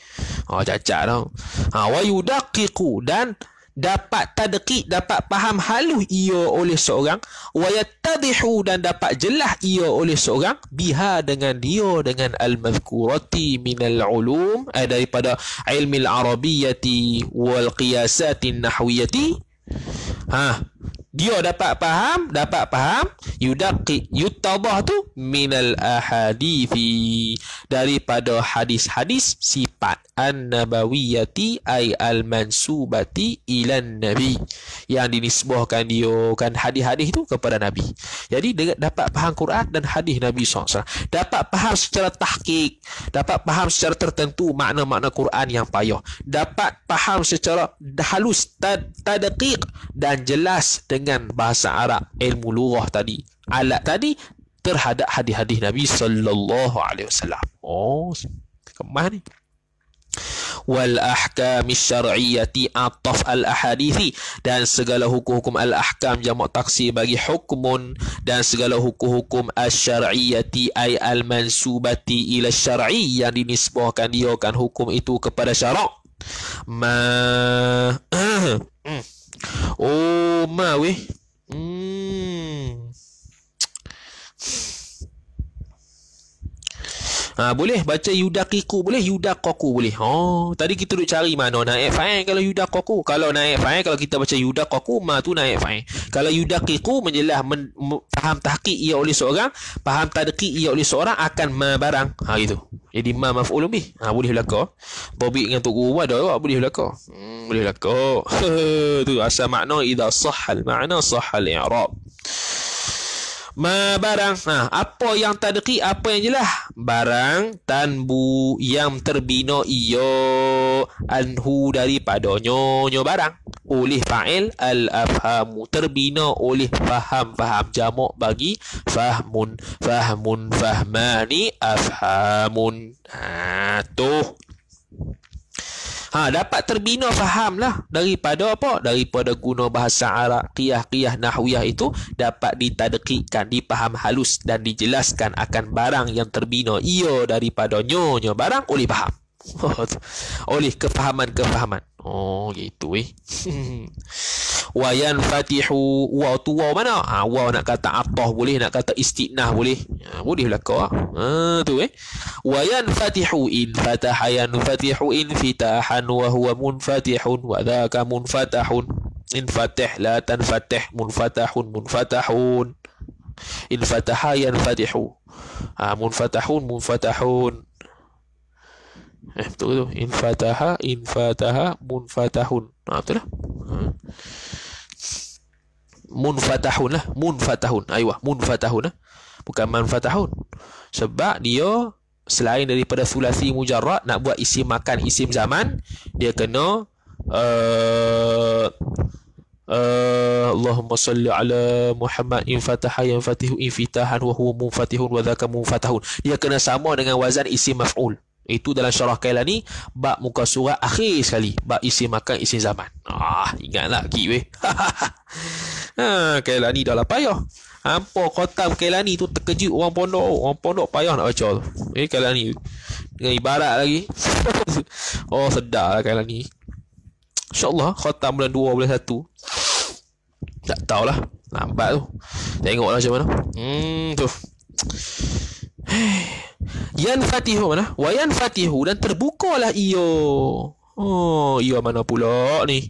Oh cacat tau. Ha wa yudaqiqu dan dapat tadqiq dapat faham halus ia oleh seorang wa yattadihu dan dapat jelas ia oleh seorang biha dengan dia dengan al-mazkurati min al-ulum eh, daripada ilmu al-arabiyyati wal qiyasatin nahwiyati ha dia dapat faham dapat faham yudaqi yutabah tu minal ahadithi daripada hadis-hadis sifat an-nabawiyati ay al-mansubati ilan nabi. Yang dinisbahkan dia kan hadis-hadis tu kepada nabi. Jadi dapat faham Quran dan hadis nabi SAW. Dapat faham secara tahqiq. Dapat faham secara tertentu makna-makna Quran yang payah. Dapat faham secara halus tadqiq dan jelas dengan bahasa Arab. Ilmu lughah tadi. Alat tadi terhadap hadis-hadis Nabi sallallahu alaihi wasallam. Oh kemah ni wal ahkam syar'iyyati ataf al ahadithi dan segala hukum-hukum al ahkam jamak taksir bagi hukmun dan segala hukum-hukum asy-syar'iyyati ay al mansubati ila syar'i yang dinisbahkan dia kan hukum itu kepada syarak ma. Oh, ma weh. Hmm. Ha, boleh baca yudakiku boleh yudakoku boleh. Oh, tadi kita duk cari mana naik fa'il kalau yudakoku. Kalau naik fa'il kalau kita baca yudakoku ma tu naik fa'il. Kalau yudakiku menjelah men, faham tahqiq ia oleh seorang, faham tadqiq ia oleh seorang akan ma barang. Ha gitu. Jadi ma maf'ul bih. Ha boleh belaka. Bobik dengan tok guru ada tak boleh belaka. Hmm, boleh belaka. tu asal makna idza sahhal makna sahhal i'rab ma barang ha, apa yang tadqi apa yang jelas barang tanbu yang terbina iyo anhu daripada nyo barang. Oleh fa'il al afhamu terbina oleh faham faham jamak bagi fahmun fahmun fahmani afhamun. Ha tu Ha, dapat terbina fahamlah daripada apa? Daripada guna bahasa Arab, qiyah-qiyah nahwiyah itu dapat ditadqiqkan, dipaham halus dan dijelaskan akan barang yang terbina ia daripada nyonya barang oleh faham. oleh kefahaman-kefahaman. Oh, gitu eh. wa yanfatihu wa tu wa mana? Ha, wa nak kata atah boleh, nak kata istinah boleh. Ha, boleh lah kau. Ha, tu eh. Wa yanfatihu in fataha yanfatihu in fitahan wa huwa munfatihun wa dhaka munfatahun. In fatih la tanfatih munfatahun munfatahun. In fataha yanfatihu. Ha, munfatahun munfatahun. Eh betul tu. Infataha, infataha, munfatahun. Ha, betul lah. Ha. Munfatahun lah. Munfatahun. Ayuh, munfatahun lah. Bukan manfatahun. Sebab dia selain daripada sulasi mujarrad nak buat isim makan isim zaman dia kena uh, uh, Allahumma salli ala Muhammad infataha yang fatihu infitahan wa huwa munfatihun wa dhaka munfatahun dia kena sama dengan wazan isim maf'ul itu dalam syarah Kailani bab muka surat akhir sekali bab isi makan isi zaman. Ah, ingatlah lagi weh. ha, Kailani dah lah payah. Hampa khotam Kailani tu terkejut orang pondok. Orang pondok payah nak baca tu. Eh Kailani dengan ibarat lagi. oh sedar lah Kailani. InsyaAllah khotam bulan 2 bulan 1. Tak tahulah. Lambat tu. Tengoklah macam mana. Hmm tu. Yan fatihu mana? Wayan fatihu dan terbukalah iyo. Oh, iyo mana pula ni?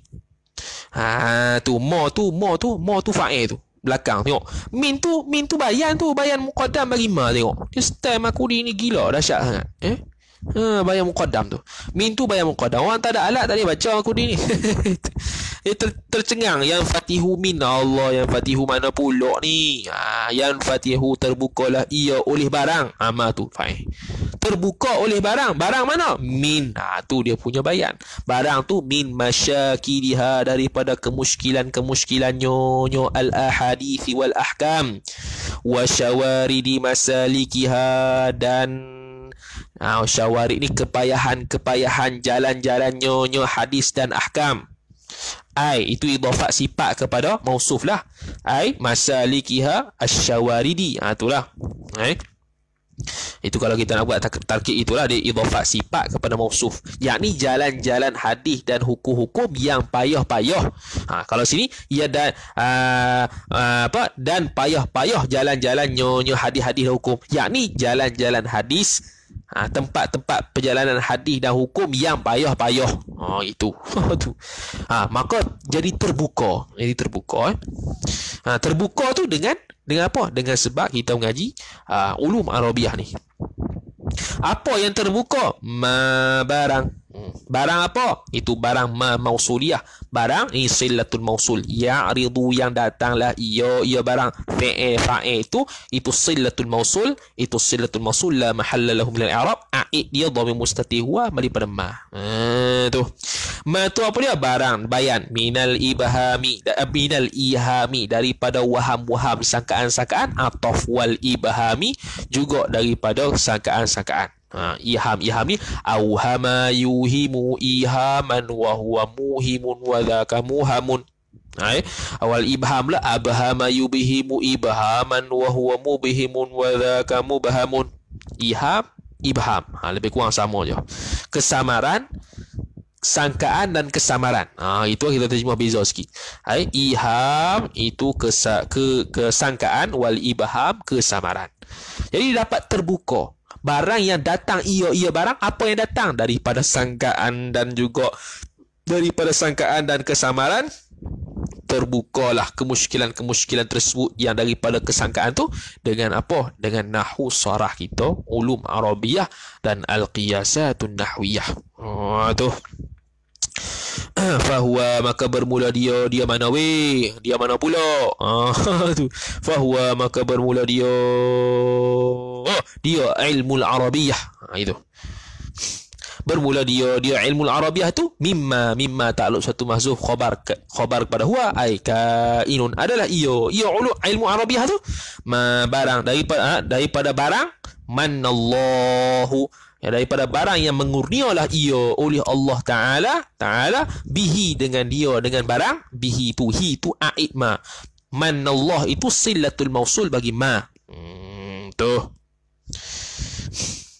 Ha, tu mo tu mo tu mo tu fa'il tu. Belakang tengok. Min tu min tu bayan tu bayan muqaddam bagi ma tengok. Dia stem aku ni gila dahsyat sangat. Eh? Ha, bayan muqaddam tu. Min tu bayan muqaddam. Orang tak ada alat boleh baca aku ni. Dia ter, tercengang. Yang fatihu min Allah yang fatihu mana pula ni? Ha, yang fatihu terbukalah ia oleh barang. Ama tu fine. Terbuka oleh barang. Barang mana? Min. Ha, tu dia punya bayan. Barang tu min masyakiliha daripada kemuskilan-kemuskilannya nyo al ahadith wal ahkam wa syawaridi masalikiha dan Ha, syawarid ni kepayahan-kepayahan jalan-jalan nyo hadis dan ahkam. Ai itu idafat sifat kepada mausuf lah. Ai masalikiha asyawaridi ha itulah. Ai. Itu kalau kita nak buat tarkib itulah dia idafat sifat kepada mausuf yakni jalan-jalan hadis dan hukum-hukum yang payah-payah. Ha kalau sini ia dan uh, uh, apa dan payah-payah jalan-jalan nyonya hadis-hadis hukum. Yakni jalan-jalan hadis Ha, tempat-tempat perjalanan hadis dan hukum yang payah-payah. Oh itu. tu. Ha, maka jadi terbuka. Jadi terbuka eh. Ha, terbuka tu dengan dengan apa? Dengan sebab kita mengaji uh, ulum Arabiah ni. Apa yang terbuka? Ma barang Barang apa? Itu barang ma mausuliyah. Barang ini silatul mausul. Ya'ridu yang datanglah ia ia barang fa'il fa'il itu itu silatul mausul, itu silatul mausul la mahalla lahu min al-i'rab. A'id dia dhamir mustatir huwa daripada ma. Ha tu. Ma tu apa dia? Barang bayan minal ibhami da, minal ihami daripada waham-waham sangkaan-sangkaan atau wal ibhami juga daripada sangkaan-sangkaan. Ha, iham iham ni auhama yuhimu ihaman wa huwa muhimun wa dhaka muhamun. Ha, eh? awal ibham lah abhama yubihimu ibhaman wa huwa mubihimun wa dhaka mubahamun. Iham ibham. Ha, lebih kurang sama je. Kesamaran sangkaan dan kesamaran. Ha, itu kita terjemah beza sikit. Ha, eh? iham itu kesa, ke, kesangkaan wal ibham kesamaran. Jadi dapat terbuka barang yang datang ia ia barang apa yang datang? Daripada sangkaan dan juga daripada sangkaan dan kesamaran terbukalah kemusykilan-kemusykilan tersebut yang daripada kesangkaan tu dengan apa? Dengan nahu sarah kita ulum arabiyah dan al-qiyasatun nahwiyah. Oh tu fahuwa maka bermula dia dia mana weh? Dia mana pula? Ah tu. Fahuwa maka bermula dia oh dia ilmu arabiyah. Ha, itu. Bermula dia dia ilmu arabiyah tu mimma mimma ta'alluq satu mahzuf khabar khabar kepada huwa ai kainun. Adalah iyo iyo ulu ilmu arabiyah tu. Ma barang daripada ha, daripada barang manallahu ya, daripada barang yang mengurnialah ia oleh Allah Taala Taala bihi dengan dia dengan barang bihi tu hi tu aid ma. Man Allah itu silatul mausul bagi ma. Hmm, tu.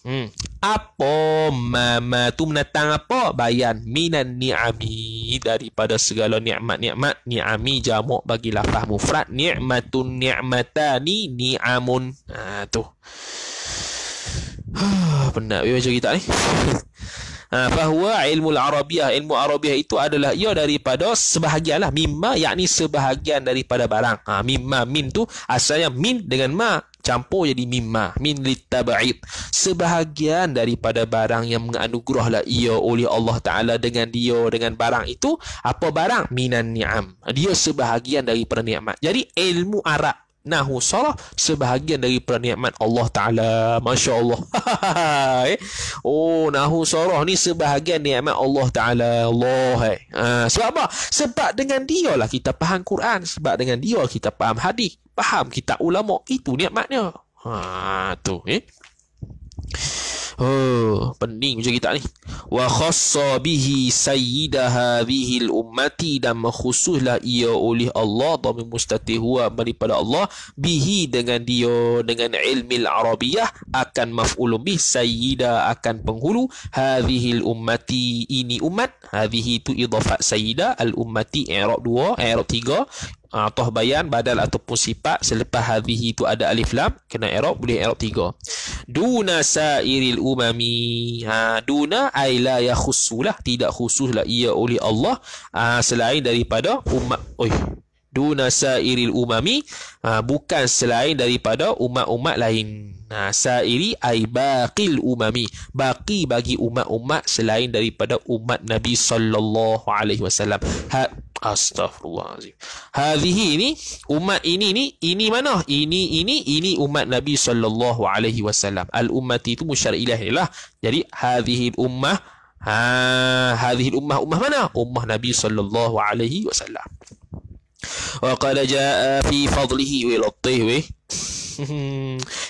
Hmm. apa ma ma tu menatang apa? Bayan minan ni'ami daripada segala nikmat-nikmat ni'ami jamak bagi lafaz mufrad. Ni'matun ni'matani ni'amun. Ha tu Penat dia macam kita ni. Ha, fahuwa ilmu Arabiah. Ilmu Arabiah itu adalah ia daripada sebahagian lah. Mimma yakni sebahagian daripada barang. Ha, mimma min tu asalnya min dengan ma. Campur jadi mimma. Min litaba'id sebahagian daripada barang yang menganugerahlah ia oleh Allah Ta'ala dengan dia dengan barang itu apa barang? Minan ni'am. Dia sebahagian daripada nikmat. Jadi ilmu Arab nahu sarah sebahagian dari nikmat Allah Taala. masya-Allah eh? oh nahu sarah ni sebahagian nikmat Allah Taala. Allah eh. ha, sebab apa? Sebab dengan dia lah kita faham Quran. Sebab dengan dia kita faham hadis. Faham kita ulama. Itu nikmatnya ha tu eh Oh, pening macam kita ni. Wa khassa bihi sayyida hadhihi al-ummati dan mengkhususlah ia oleh Allah dhamir mustatih huwa daripada Allah bihi dengan dia dengan ilmi al-arabiyah akan maf'ulun bih sayyida akan penghulu hadhihi al-ummati ini umat hadhihi tu idafat sayyida al-ummati i'rab 2 i'rab 3 uh, toh bayan badal ataupun sifat selepas hadhihi itu ada alif lam kena i'rab boleh i'rab tiga. Duna sairil umami. Ha duna ai la yakhussulah tidak khususlah ia oleh Allah. Uh, selain daripada umat oi duna sairil umami uh, bukan selain daripada umat-umat lain. Nah, sairi ai baqil umami. Baqi bagi umat-umat selain daripada umat Nabi sallallahu alaihi wasallam. Ha, Astaghfirullahalazim. Hadhihi ini umat ini ni ini mana? Ini ini ini umat Nabi sallallahu alaihi wasallam. Al ummati itu musyar ilahilah. Jadi hadhihi ummah ha hadhihi ummah ummah mana? Ummah Nabi sallallahu alaihi wasallam. Wa qala jaa fi fadlihi wa latif we.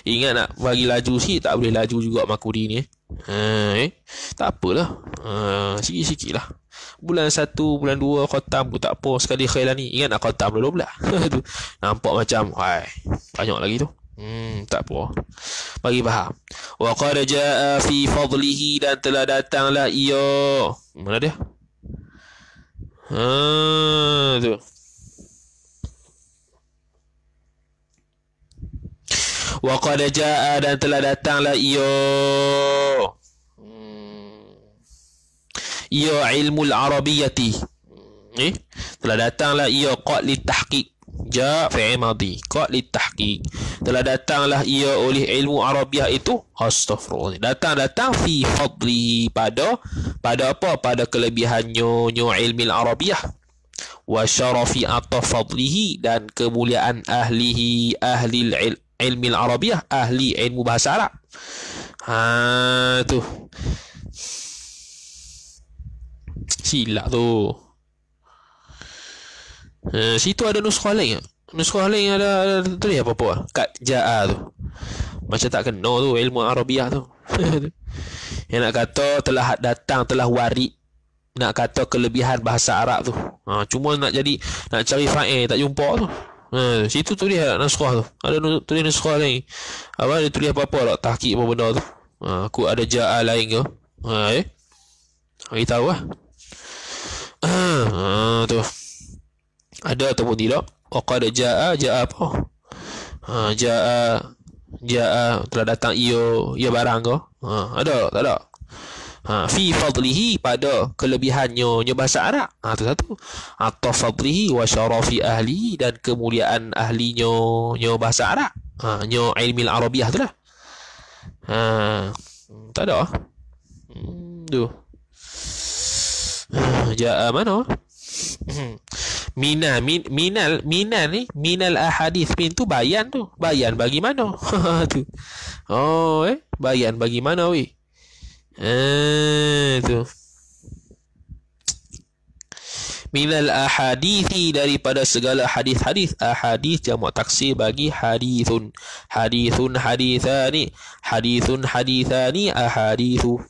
Ingat nak bagi laju si tak boleh laju juga makuri ni. Ha, eh. Tak apalah. Ha, sikit-sikit lah bulan 1, bulan 2 khatam pun tak apa sekali khairan ni ingat nak khatam dulu pula nampak macam hai banyak lagi tu Hmm, tak apa. Bagi faham. Wa qad jaa fi fadlihi dan telah datanglah ia. Mana dia? Ha, tu. wa qad jaa dan telah datanglah ia ia ilmu al-arabiyyati eh? Telah datanglah ia qad li tahqiq. Ja fi'il madhi. Qad li tahqiq. Telah datanglah ia oleh ilmu arabiah itu astaghfirullah datang datang fi fadli. Pada pada apa? Pada kelebihannya nyo ilmu arabiah wa syarafi atau fadlihi dan kemuliaan ahlihi ahli ilmu arabiah ahli ilmu bahasa Arab. Ha tu silap tu Uh, situ ada nuskah lain tak? Nuskah lain ada, ada tulis apa-apa lah. Kat ja'a tu. Macam tak kena tu ilmu Arabiah tu. Yang nak kata telah datang, telah warik. Nak kata kelebihan bahasa Arab tu. Ha, cuma nak jadi, nak cari fa'il tak jumpa tu. Ha, situ tulis ada nuskah tu. Ada tulis nuskah lain. Apa dia tulis apa-apa tak? Tahkik apa benda tu. Ha, aku ada ja'a lain ke? Ha, eh? Bagi tahu lah. Ha, tu. Ada ataupun tidak? Waqad jaa jaa apa? Ha jaa jaa telah datang ia ia barang ke? Ha ada tak ada? Ha fi fadlihi pada kelebihannya nya bahasa Arab. Ha tu satu. Atau fadlihi wa syarafi ahli dan kemuliaan ahlinya nya bahasa Arab. Ha nya ilmu Arabiah tu lah. Ha tak ada. Hmm, tu. Ha, jaa mana? Hmm. Mina min, minal minal ni minal ahadith min tu bayan tu. Bayan bagi mana? tu. Oh eh bayan bagi mana weh? Eh tu. Minal ahadithi daripada segala hadis-hadis ahadith jamak taksir bagi hadithun hadithun hadithani hadithun hadithani ahadithu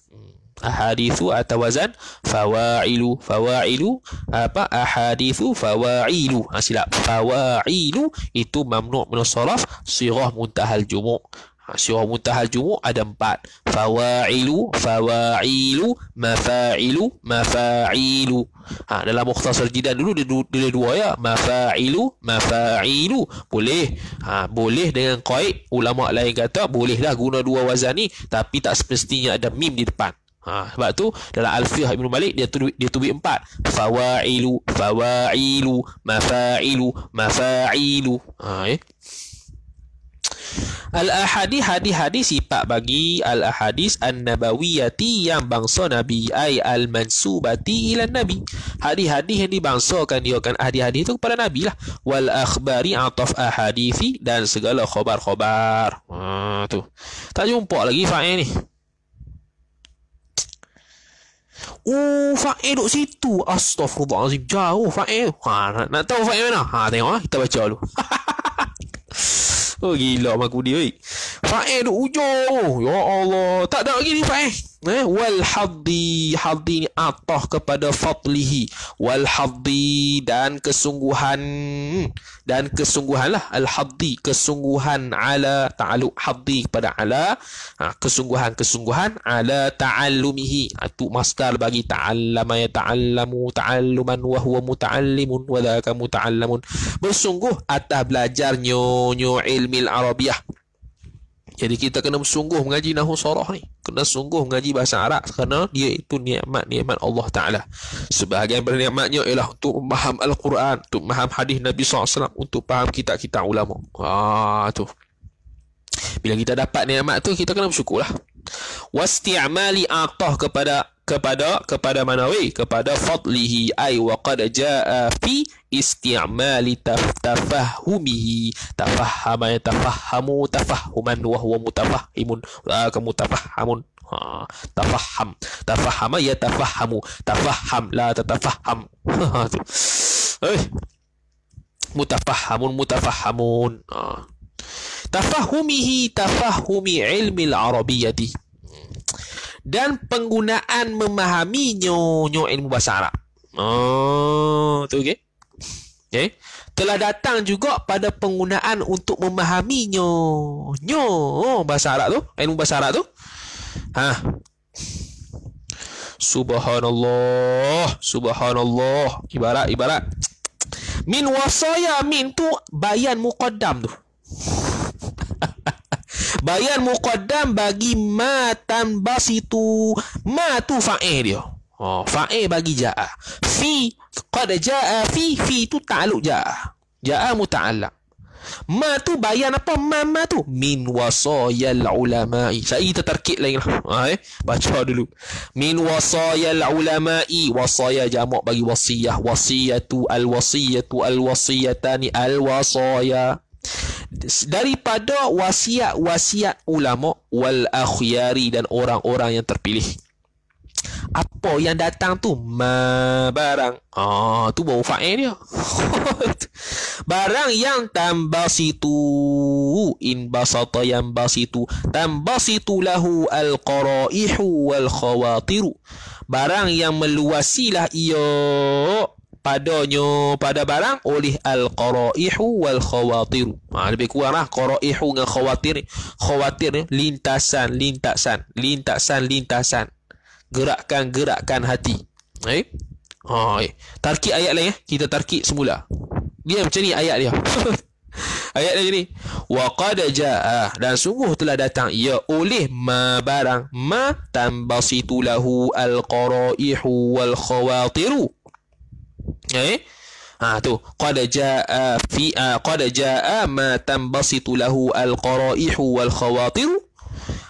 ahadithu atau wazan fawailu. Fawailu apa? Ahadithu fawailu. Ha, silap. Fawailu itu mamnu' min saraf sirah muntahal jumu' ha, sirah muntahal jumu' ada empat. Fawailu fawailu mafailu mafailu. Ha, dalam mukhtasar jidan dulu dia, dia dua ya. Mafailu mafailu. Boleh. Ha, boleh dengan qaid. Ulama lain kata bolehlah guna dua wazan ni tapi tak semestinya ada mim di depan Ha, sebab tu dalam Alfiyah Ibn Malik dia tubi dia tubi empat. Fawailu, fawailu, mafailu, mafailu. Ha, eh. Al-ahadith hadis-hadis sifat bagi al-ahadis an-nabawiyati yang bangsa Nabi ay al-mansubati ila Nabi. Hadis-hadis yang dibangsakan dia kan hadis-hadis itu kepada Nabi lah. Wal akhbari ataf ahadithi dan segala khabar-khabar. Ha tu. Tak jumpa lagi fa'il ni. Oh, fa'il duduk situ. Astaghfirullahaladzim. Jauh fa'il. Ha, nak, nak tahu fa'il mana? Ha, tengok ha. Kita baca dulu. oh, gila maku dia. Fa'il duduk ujung. Ya Allah. Tak ada lagi ni fa'il eh wal haddi haddi ni atah kepada fadlihi. Wal haddi dan kesungguhan dan kesungguhan lah. Al haddi kesungguhan ala ta'alluq. Haddi kepada ala ha, kesungguhan kesungguhan ala ta'allumihi. Itu ha, masdar bagi ta'allama ya ta'allamu ta'alluman wa huwa muta'allimun wa dhaka muta'allamun. Bersungguh atas belajarnya nyo ilmi al-arabiyah jadi kita kena sungguh mengaji nahu sarah ni. Kena sungguh mengaji bahasa Arab kerana dia itu nikmat-nikmat Allah Taala. Sebahagian daripada nikmatnya ialah untuk memaham Al-Quran, untuk memaham hadis Nabi SAW, untuk faham kitab-kitab ulama. Ah tu. Bila kita dapat nikmat tu kita kena bersyukurlah. Wasti'mali atah kepada kepada kepada mana weh? Kepada fadlihi ay wa qad jaa fi isti'mali tafahumihi tafahama tafahamu tafahuman wa huwa mutafahimun wa ka mutafahamun ha tafaham tafahama ya tafahamu tafaham la tatafaham eh mutafahamun mutafahamun ha. Tafahumihi tafahumi ilmi al-arabiyyati dan penggunaan memahami nyo ilmu bahasa Arab. Oh, tu okey. Okey. Telah datang juga pada penggunaan untuk memahami nyo nyo oh, bahasa Arab tu, ilmu bahasa Arab tu. Ha. Subhanallah, subhanallah. Ibarat ibarat min wasaya min tu bayan muqaddam tu. bayan muqaddam bagi ma tanbasitu ma tu fa'il dia oh fa'il bagi jaa fi qad jaa fi fi tu ta'alluq jaa jaa muta'allaq Ma tu bayan apa? Ma ma tu min wasayal ulama'i. Saya kita terkit lagi lah. Ha, eh? Baca dulu. Min wasayal ulama'i. Wasaya jamak bagi wasiyah. Wasiyatu al wasiyatu al wasiyatani al wasaya. Daripada wasiat-wasiat ulama wal akhyari dan orang-orang yang terpilih. Apa yang datang tu? Ma barang. Ah tu baru fa'il dia. Barang yang tambasitu. In basata yang basitu. Tambasitu lahu al qaraihu wal khawatir barang yang meluasilah ia padanya pada barang oleh al qaraihu wal khawatir ha, lebih kurang lah qaraihu dengan khawatir khawatir lintasan lintasan lintasan lintasan gerakkan-gerakkan hati. Eh? Ha, eh. Tarkib ayat lain eh. Kita tarkib semula. Dia macam ni ayat dia. ayat dia ni. Wa qad jaa dan sungguh telah datang ia oleh ma barang ma tambasitu lahu al-qaraihu wal khawatiru. Eh? Ha tu qad jaa fi qad jaa ma tambasitu lahu al-qaraihu wal khawatiru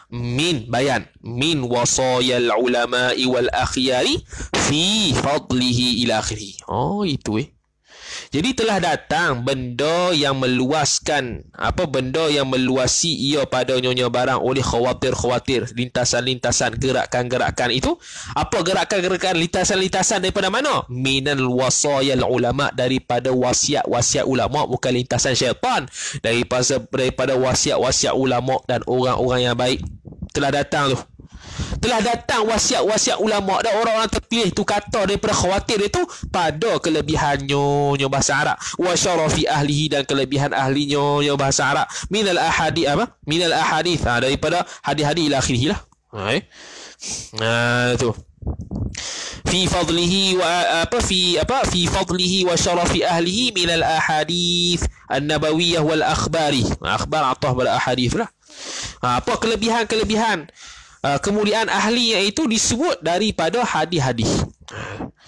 min bayan min wasayal ulama'i wal akhyari fi fadlihi ila akhirih. Oh itu eh. Jadi telah datang benda yang meluaskan apa benda yang meluasi ia pada nyonya barang oleh khawatir-khawatir lintasan-lintasan gerakan-gerakan itu. Apa gerakan-gerakan lintasan-lintasan daripada mana? Minal wasayal ulama daripada wasiat-wasiat ulama bukan lintasan syaitan. Daripada daripada wasiat-wasiat ulama dan orang-orang yang baik. Telah datang tu telah datang wasiat-wasiat ulama dan orang-orang terpilih tu kata daripada khawatir itu pada kelebihannya nya bahasa Arab. Wa syarafi ahlihi dan kelebihan ahlinya nya bahasa Arab. Minal ahadi apa? Minal ahadith. Ha, daripada hadis-hadis ila akhirih lah. Ha, eh? ha, tu. Fi fadlihi wa apa fi apa? Fi fadlihi wa syarafi ahlihi min al ahadith an-nabawiyah wal akhbari akhbar atah pada ahadith lah. Ha, apa kelebihan-kelebihan uh, kemuliaan ahli itu disebut daripada hadis-hadis.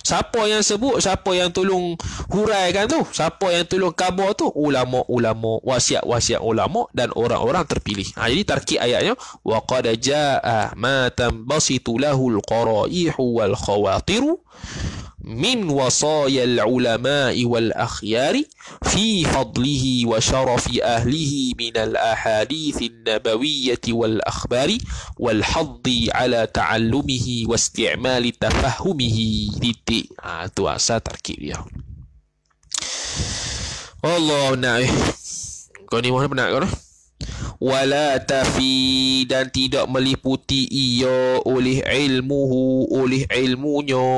Siapa yang sebut, siapa yang tolong huraikan tu, siapa yang tolong khabar tu, ulama-ulama, wasiat-wasiat ulama dan orang-orang terpilih. Ha, jadi tarkib ayatnya wa qad jaa ma tanbasitu lahul qaraihu wal khawatiru من وصايا العلماء والأخيار في فضله وشرف أهله من الأحاديث النبوية والأخبار والحظ على تعلمه واستعمال تفهمه للدين itu asal terkib dia Allah nak kau ni kau wala tafi dan tidak meliputi ia oleh ilmuhu oleh ilmunya.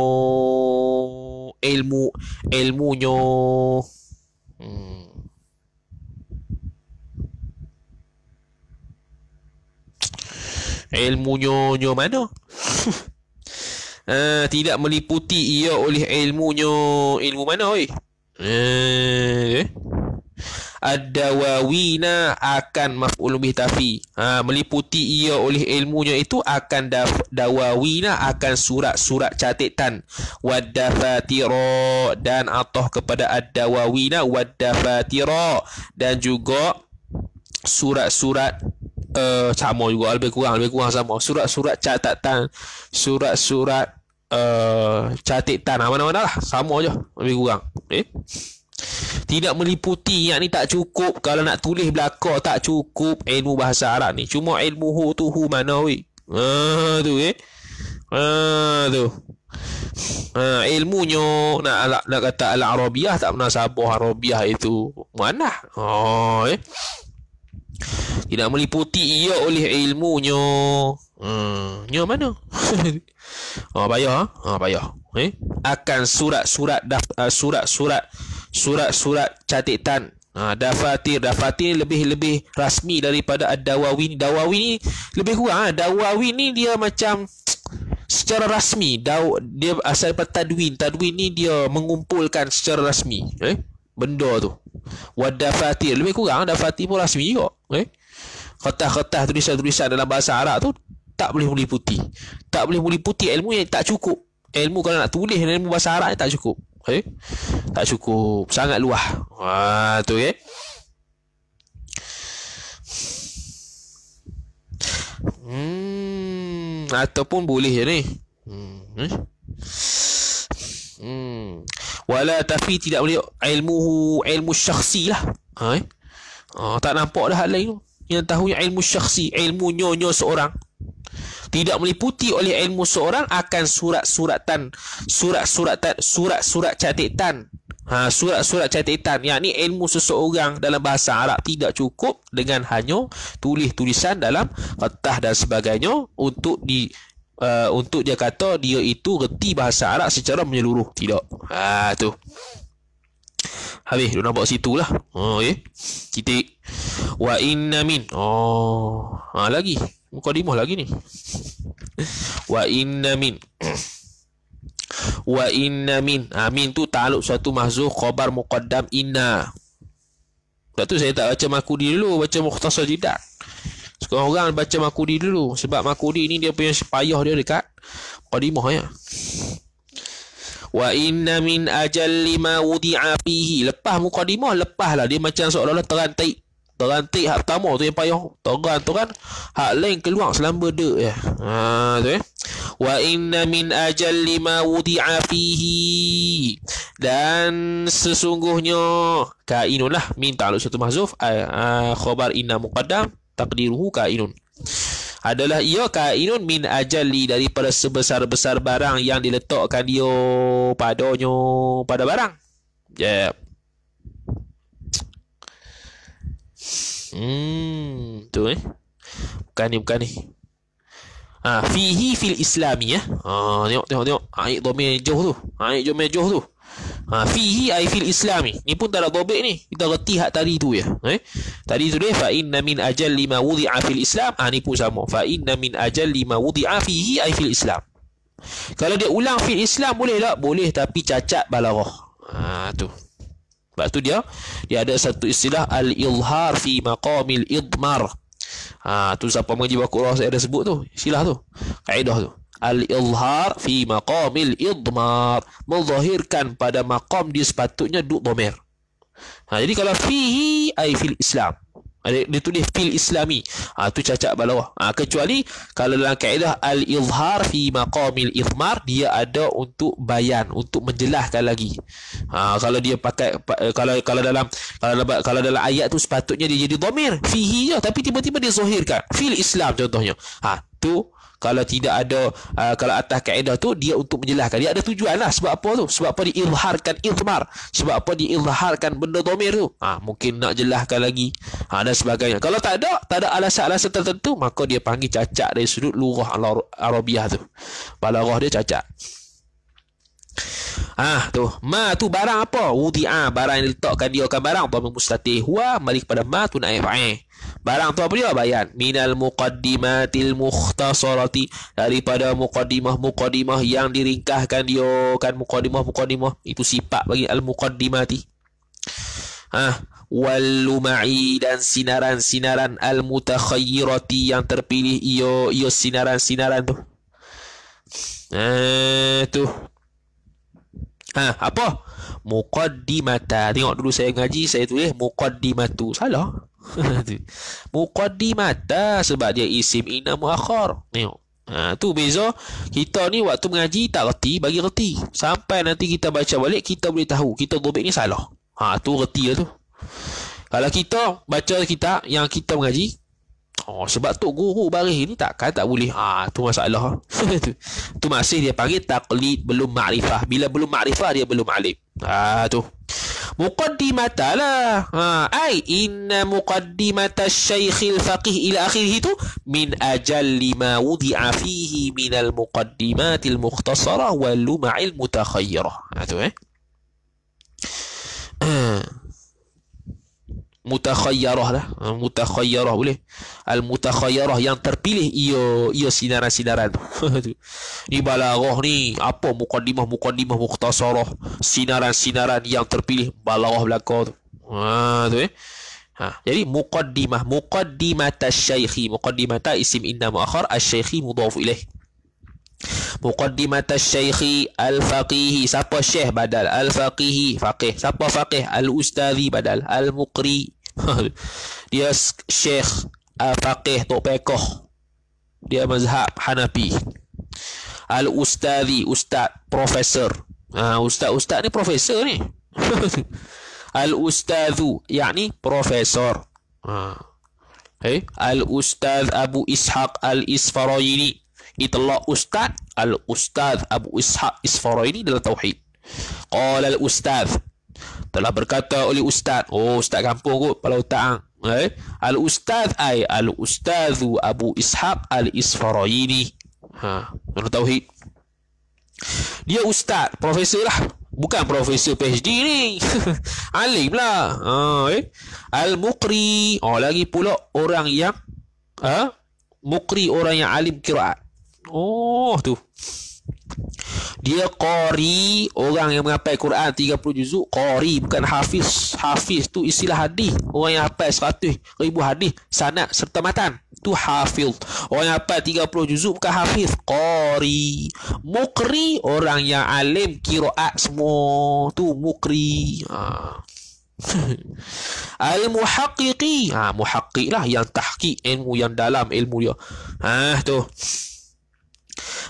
Ilmu ilmunya. Hmm. ilmunya nyo mana? Uh, tidak meliputi ia oleh ilmunya. Ilmu mana oi? Eh, eh? Ad-dawawina akan maf'ul bih tafi. Ha, meliputi ia oleh ilmunya itu akan daf, dawawina akan surat-surat catatan. Wadafatira dan atah kepada ad-dawawina wadafatira dan juga surat-surat uh, sama juga lebih kurang lebih kurang sama. Surat-surat catatan surat-surat uh, catatan. Mana-mana lah sama aja lebih kurang. Eh tidak meliputi yang ni tak cukup. Kalau nak tulis belaka tak cukup. Ilmu bahasa Arab ni. Cuma ilmu hu tu hu mana weh ha tu eh? Ha tu. Ha ilmunya nak nak kata al arabiah tak pernah sabah arabiah itu. Mana? Oh eh? Tidak meliputi ia oleh ilmunya hmm nya mana? Oh bayar ha? Bayar eh? Akan surat-surat uh, surat-surat surat-surat catatan. Ha, dafatir. Dafatir lebih-lebih rasmi daripada ad-dawawi. Ni dawawi ni lebih kurang ha. dawawi ni dia macam secara rasmi. Daw, dia asal daripada tadwin. Tadwin ni dia mengumpulkan secara rasmi eh? Benda tu. Wad dafatir. Lebih kurang dafatir pun rasmi juga eh? Kertas-kertas tulisan-tulisan dalam bahasa Arab tu tak boleh meliputi. Tak boleh meliputi ilmu yang tak cukup. Ilmu kalau nak tulis ilmu bahasa Arab ni tak cukup. Okay? Tak cukup. Sangat luah. Ha, tu okay? Hmm, ataupun boleh je ni. Hmm. Eh? Hmm. Wala tapi tidak boleh ilmu ilmu syakhsi lah. Ha, eh? oh, tak nampak dah hal lain tu. Yang tahu ilmu syakhsi, ilmu nyonya seorang tidak meliputi oleh ilmu seorang akan surat-suratan surat-suratan surat-surat catatan. Ha, surat-surat catatan. Yakni ilmu seseorang dalam bahasa Arab tidak cukup dengan hanya tulis-tulisan dalam kertas dan sebagainya untuk di uh, untuk dia kata dia itu reti bahasa Arab secara menyeluruh. Tidak. Ha tu. Habis dia nampak situ lah. Oh, okay. Titik. Wa inna min. Oh ha, Lagi Mukadimah lagi ni. Wa inna min. Wa inna min. Amin tu takluk suatu mahzuh khabar muqaddam inna. Sebab tu saya tak baca makudi dulu, baca mukhtasar jidat. Sekarang orang baca makudi dulu sebab makudi ni dia punya payah dia dekat mukadimah ya. Wa inna min ajal lima wudi'a fihi. Lepas mukadimah, lepaslah dia macam seolah-olah terantai Terantik hak pertama tu yang payah Teran tu kan Hak lain keluar selamba de ya. Ha tu eh Wa inna min ajal lima wudi'a fihi Dan sesungguhnya Kainun lah Min ta'aluk satu mahzuf Khobar inna muqaddam Takdiruhu kainun adalah ia kainun min ajali daripada sebesar-besar barang yang diletakkan dia padanya pada barang. Yeah. Hmm, tu eh. Bukan ni, bukan ni. Ha, fihi fil islami ya. Ha, tengok, tengok, tengok. Ayat domir joh tu. Ayat domir joh tu. Ha, fihi ay fil islami. Ni pun tak ada dobek ni. Kita reti hak tadi tu ya. Eh? Tadi tu dia fa inna min ajal lima wudi'a fil islam. Ha, ni pun sama. Fa inna min ajal lima wudi'a fihi ay fil islam. Kalau dia ulang fil islam boleh tak? Boleh tapi cacat balarah. Ha, tu. Sebab tu dia dia ada satu istilah al-ilhar fi maqamil idmar. Ha tu siapa mengaji Al-Quran saya ada sebut tu. Istilah tu. Kaedah tu. Al-ilhar fi maqamil idmar. Menzahirkan pada maqam dia sepatutnya duk dhamir. Ha jadi kalau fihi ai fil Islam dia, dia tulis fil islami. Ha, tu cacat bawah. Ha, kecuali kalau dalam kaedah al-izhar fi maqamil izmar dia ada untuk bayan untuk menjelaskan lagi. Ha, kalau dia pakai kalau kalau dalam kalau kalau dalam ayat tu sepatutnya dia jadi dhamir. Fihi je. Tapi tiba-tiba dia zahirkan fil islam contohnya. Ha tu kalau tidak ada uh, kalau atas kaedah tu dia untuk menjelaskan dia ada tujuan lah sebab apa tu? Sebab apa diizharkan izmar? Sebab apa diizharkan benda domir tu? Ha, mungkin nak jelaskan lagi. Ha, dan sebagainya. Kalau tak ada tak ada alasan-alasan tertentu maka dia panggil cacat dari sudut lurah Arabiah tu. Balaghah dia cacat Ah tu ma tu barang apa wudi'a barang yang diletakkan dia akan barang apa mustatih huwa balik kepada ma tu naif eh Barang tu apa dia? Bayan. Minal muqaddimatil mukhtasarati. Daripada muqaddimah-muqaddimah yang diringkahkan dia. Kan muqaddimah-muqaddimah. Itu sifat bagi al-muqaddimati. Ha. Waluma'i dan sinaran-sinaran al-mutakhayyirati yang terpilih. Iyo, iyo sinaran-sinaran tu. Ha, tu. Ha, apa? Muqaddimata. Tengok dulu saya ngaji, saya tulis muqaddimatu. Salah. Muqaddimata sebab dia isim ina muakhar. Tengok. Ha, tu beza kita ni waktu mengaji tak reti bagi reti sampai nanti kita baca balik kita boleh tahu kita dobek ni salah ha tu reti lah tu kalau kita baca kita yang kita mengaji Oh sebab tu guru baris ni takkan tak boleh. Ah tu masalah. tu, tu masih dia panggil taklid belum makrifah. Bila belum makrifah dia belum alim. Ah tu. Muqaddimata lah. Ha ai inna muqaddimata syaikhil faqih ila akhirih tu min ajal lima wudi'a fihi min al muqaddimatil mukhtasara wal luma'il mutakhayyirah. Ha tu eh. mutakhayyarah lah. Ha, mutakhayyarah boleh. Al mutakhayyarah yang terpilih ia ia sinaran-sinaran. Ni balaghah ni apa muqaddimah muqaddimah mukhtasarah sinaran-sinaran yang terpilih balaghah belaka tu. Ha tu eh. Ha, jadi muqaddimah muqaddimata syaikhi muqaddimata isim inna muakhar asy-syaikhi mudhaf ilaih. Muqaddimata syaikhi al-faqihi siapa syekh badal? Al-faqihi faqih. Siapa faqih? Al-ustazi badal. Al-muqri. Dia syekh al-faqih tok pekoh. Dia mazhab Hanafi. Al-ustazi ustaz profesor. Ha, ustaz-ustaz ni profesor ni. Al-Ustadhu yakni profesor. Ha. Eh, Al-Ustadh Abu Ishaq Al-Isfaraini. Itulah Ustadh Al-Ustadh Abu Ishaq Isfaraini dalam Tauhid. Qala Al-Ustadh. Telah berkata oleh Ustadh. Oh, Ustadh kampung kot. Kepala otak. Eh? Al-Ustadh ay Al-Ustadhu Abu Ishaq Al-Isfaraini. Ha. Dalam Tauhid. Dia Ustadh. Profesor lah. Bukan profesor PhD ni. Alim lah. Ha, eh. Al-Muqri. Oh, lagi pula orang yang ha? Muqri orang yang alim kiraat. Oh, tu. Dia qari orang yang menghafal Quran 30 juzuk qari bukan hafiz. Hafiz tu istilah hadis. Orang yang hafal 100 ribu hadis sanad serta matan. Tu hafiz orang yang hafal 30 juzuk bukan hafiz. Qari. Mukri orang yang alim qiraat semua. Tu mukri. Ha. al muhaqqiqi ha muhaqqiq lah yang tahqiq ilmu yang dalam ilmu dia. Ha tu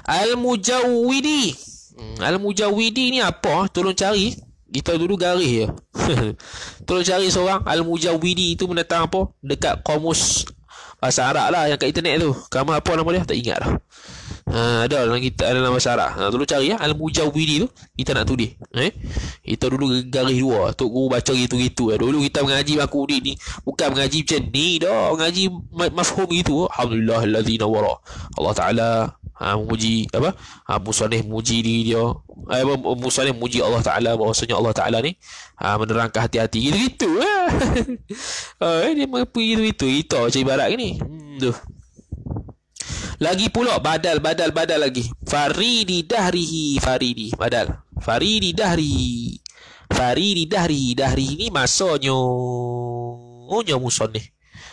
al mujawwidi Hmm, Al-Mujawidi ni apa? Tolong cari. Kita dulu garis je. Tolong cari seorang Al-Mujawidi itu mendatang apa? Dekat komus bahasa Arab lah yang kat internet tu. Kamu apa nama dia? Tak ingat lah. Ha, ada dalam kita dalam bahasa Arab. Ha, tolong cari ya Al-Mujawidi tu. Kita nak tulis. Eh? Kita dulu garis dua. Tok guru baca gitu-gitu. Eh. Dulu kita mengaji baku ni, ni bukan mengaji macam ni dah. Mengaji mafhum gitu. Alhamdulillah allazina wara. Allah Taala ha, memuji apa? Ha, Musalih muji diri dia. Eh, Musalih muji Allah Ta'ala bahawasanya Allah Ta'ala ni ha, menerangkan hati-hati. Gitu-gitu eh. ha, dia mengapu gitu-gitu itu. Macam ibarat ni hmm, tu. Lagi pula badal badal badal lagi. Faridi dahrihi faridi. Badal. Faridi dahri faridi dahri dahri ni masanya oh nyo musalih.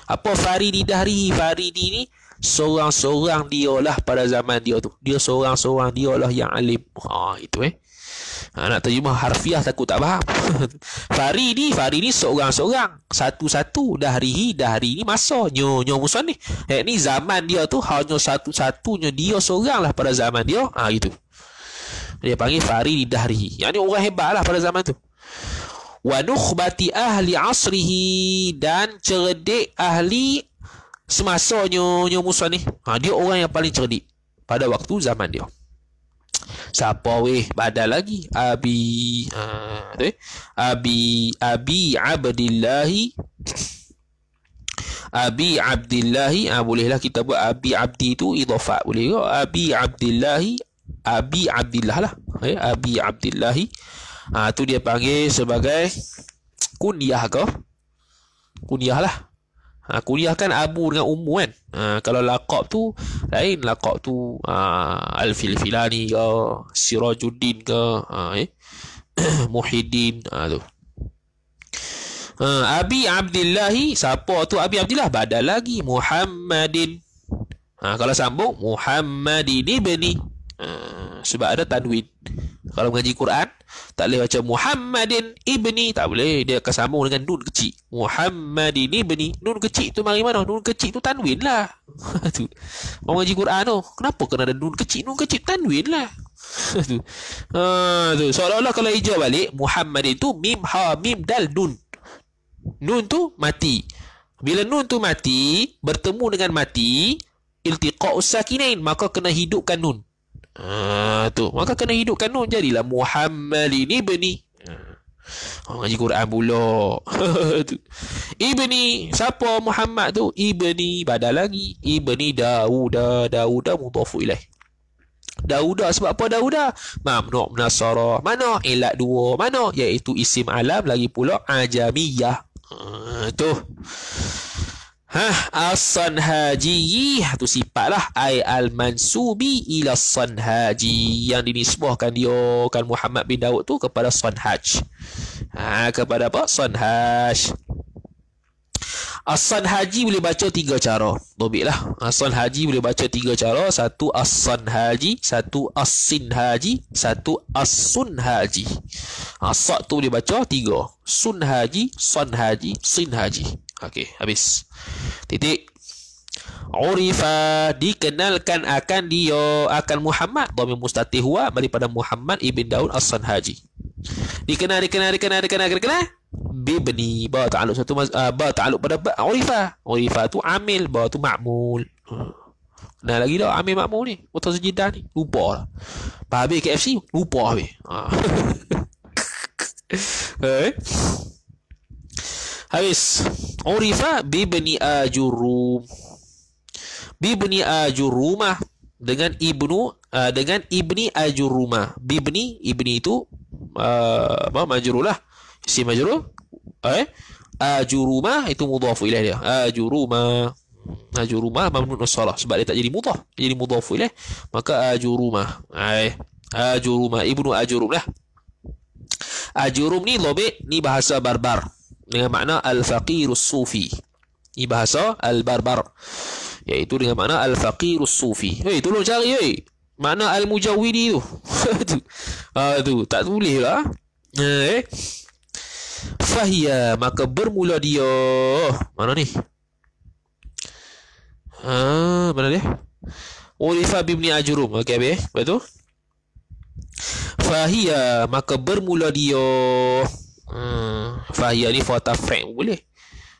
Apa faridi dahri faridi ni seorang-seorang dia lah pada zaman dia tu. Dia seorang-seorang dia lah yang alim. Ha, itu eh. Ha, nak terjemah harfiah takut tak faham. Faridi, Faridi seorang-seorang. Satu-satu. Dahrihi, Dahri ni masa. Nyo, nyo musuh ni. Eh, ni zaman dia tu hanya satu-satunya dia seorang lah pada zaman dia. Ha, gitu. Dia panggil Faridi Dahrihi. Yang ni orang hebat lah pada zaman tu. Wa nukhbati ahli asrihi dan cerdik ahli semasa nyo nyo Musa ni ha, dia orang yang paling cerdik pada waktu zaman dia. Siapa weh? Badal lagi? Abi tu, eh? abi abi abdillahi. Abi abdillahi ha, bolehlah kita buat abi abdi tu idhafat boleh ke abi abdillahi abi abdillah lah eh? abi abdillahi. Ha, tu dia panggil sebagai kunyah ke? Kunyah lah Ha, kuliah kan abu dengan ummu kan. Ha, kalau lakab tu lain lakab tu ha, Al-Filfilani ke Sirajuddin ke ha, eh? Muhyiddin ha, tu. Ha, Abi Abdillahi siapa tu Abi Abdillah badal lagi Muhammadin. Ha, kalau sambung Muhammadin ibni. Ha, sebab ada tanwin. Kalau mengaji Quran tak boleh baca Muhammadin ibni tak boleh. Dia akan sambung dengan nun kecil. Muhammadin ibni nun kecil tu mari mana? Nun kecil tu tanwin lah. Tu. Orang ngaji Quran tu kenapa kena ada nun kecil? Nun kecil tanwin lah. Tu. Ha tu. Seolah-olah kalau hijau balik Muhammadin tu mim ha mim dal nun. Nun tu mati. Bila nun tu mati bertemu dengan mati iltiqa'us sakinain maka kena hidupkan nun Ha, tu. Maka kena hidupkan nun jadilah Muhammad ini beni. Ha. Oh, ngaji Quran pula. Ibni siapa Muhammad tu? Ibni badal lagi. Ibni Dauda, Dauda mudhafu ilaih. Dauda sebab apa Dauda? Mamnu' nasara. Mana? Ilat dua. Mana? Iaitu isim alam lagi pula ajamiyah. Ha, tu. Ha, as-sanhaji tu sifatlah ai al-mansubi ila sanhaji yang dinisbahkan dia kan Muhammad bin Daud tu kepada sanhaj. Ha, kepada apa? Sanhaj. Asan haji boleh baca tiga cara. Dobitlah. Asan haji boleh baca tiga cara. Satu asan haji, satu asin haji, satu asun haji. Asak tu boleh baca tiga. Sun haji, son haji, sin haji. Okey, habis. Titik. Urifa dikenalkan akan dia akan Muhammad dhamir mustatih huwa daripada Muhammad ibn Daud as-Sanhaji. Dikenal dikenal dikenal dikenal dikenal bibni ba ta'alluq satu uh, ba ta'alluq pada ba urifa. Urifa tu amil ba tu ma'mul. Nah lagi dah amil ma'mul ni. Betul sejidah ni. Lupa lah. Habis KFC lupa habis. Ha. eh? Habis. Urifa bibni ajurum. Bibni ajurumah dengan ibnu uh, dengan ibni ajurumah. Bibni ibni itu uh, apa majrurlah isim majrur eh ajurumah itu mudhaf ilaih dia. Ajurumah. Ajurumah mamnun salah sebab dia tak jadi mudhaf. Jadi mudhaf ilaih. Maka ajurumah. Eh ajurumah ibnu ajurum lah. Ajurum ni lobek ni bahasa barbar dengan makna al-faqirus sufi ini bahasa al-barbar iaitu dengan makna al-faqirus sufi. Hei, tolong cari hei. Makna al-mujawwidi tu. tu. Ha tu, tak boleh lah. Eh. Fahia maka bermula dia. Mana ni? Ha, mana dia? Urifa bibni ajrum. Okey, habis. Betul? Fahia maka bermula dia. Hmm, fahia ni fata frame boleh.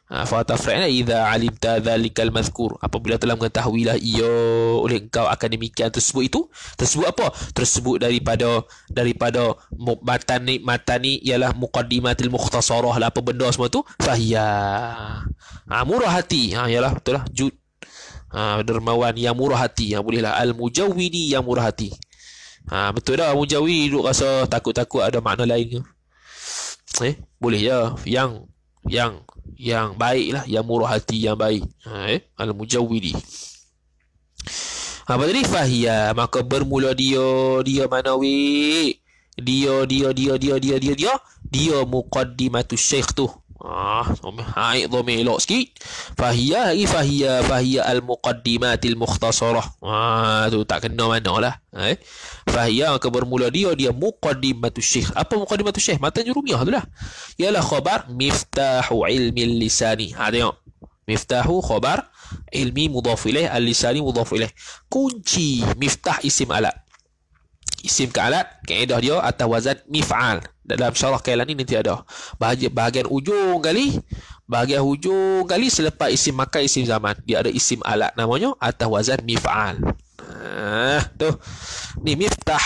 Ha, fa tafra'na idza alimta dzalikal mazkur. Apabila telah mengetahui lah ia oleh engkau akan demikian tersebut itu tersebut apa? Tersebut daripada daripada matani matani ialah muqaddimatil mukhtasarah lah apa benda semua tu fahiya ha, murah hati. Ha ialah betul lah. Jud ha, dermawan yang murah hati. Yang bolehlah al mujawwidi yang murah hati. Ha, betul dah mujawwidi duk rasa takut-takut ada makna lain ke eh. Boleh je. Yang yang yang baik lah. Yang murah hati yang baik. Ha, eh? al mujawwidi apa tadi? Fahia maka bermula dia dia mana wi dia dia dia dia dia dia dia dia muqaddimatus syekh tu Ah, elok sikit. Fahiyah lagi fahiyah fahiyah al-muqaddimatil mukhtasarah. Ah, tu tak kena mana lah. Eh? Fahiyah maka bermula dia dia muqaddimatus syekh. Apa muqaddimatus syekh? Matan jurumiyah tu lah. Ialah khabar miftahu ilmi lisani. Ha, tengok. Miftahu khabar ilmi mudhaf ilaih al-lisani mudhaf ilaih. Kunci miftah isim alat. Isim ke alat, kaedah dia atas wazan mif'al dalam syarah kailan ni nanti ada. Bahagian bahagian ujung kali bahagian hujung kali selepas isim makan isim zaman. Dia ada isim alat namanya atas wazan mif'al. Ah tu. Ni miftah.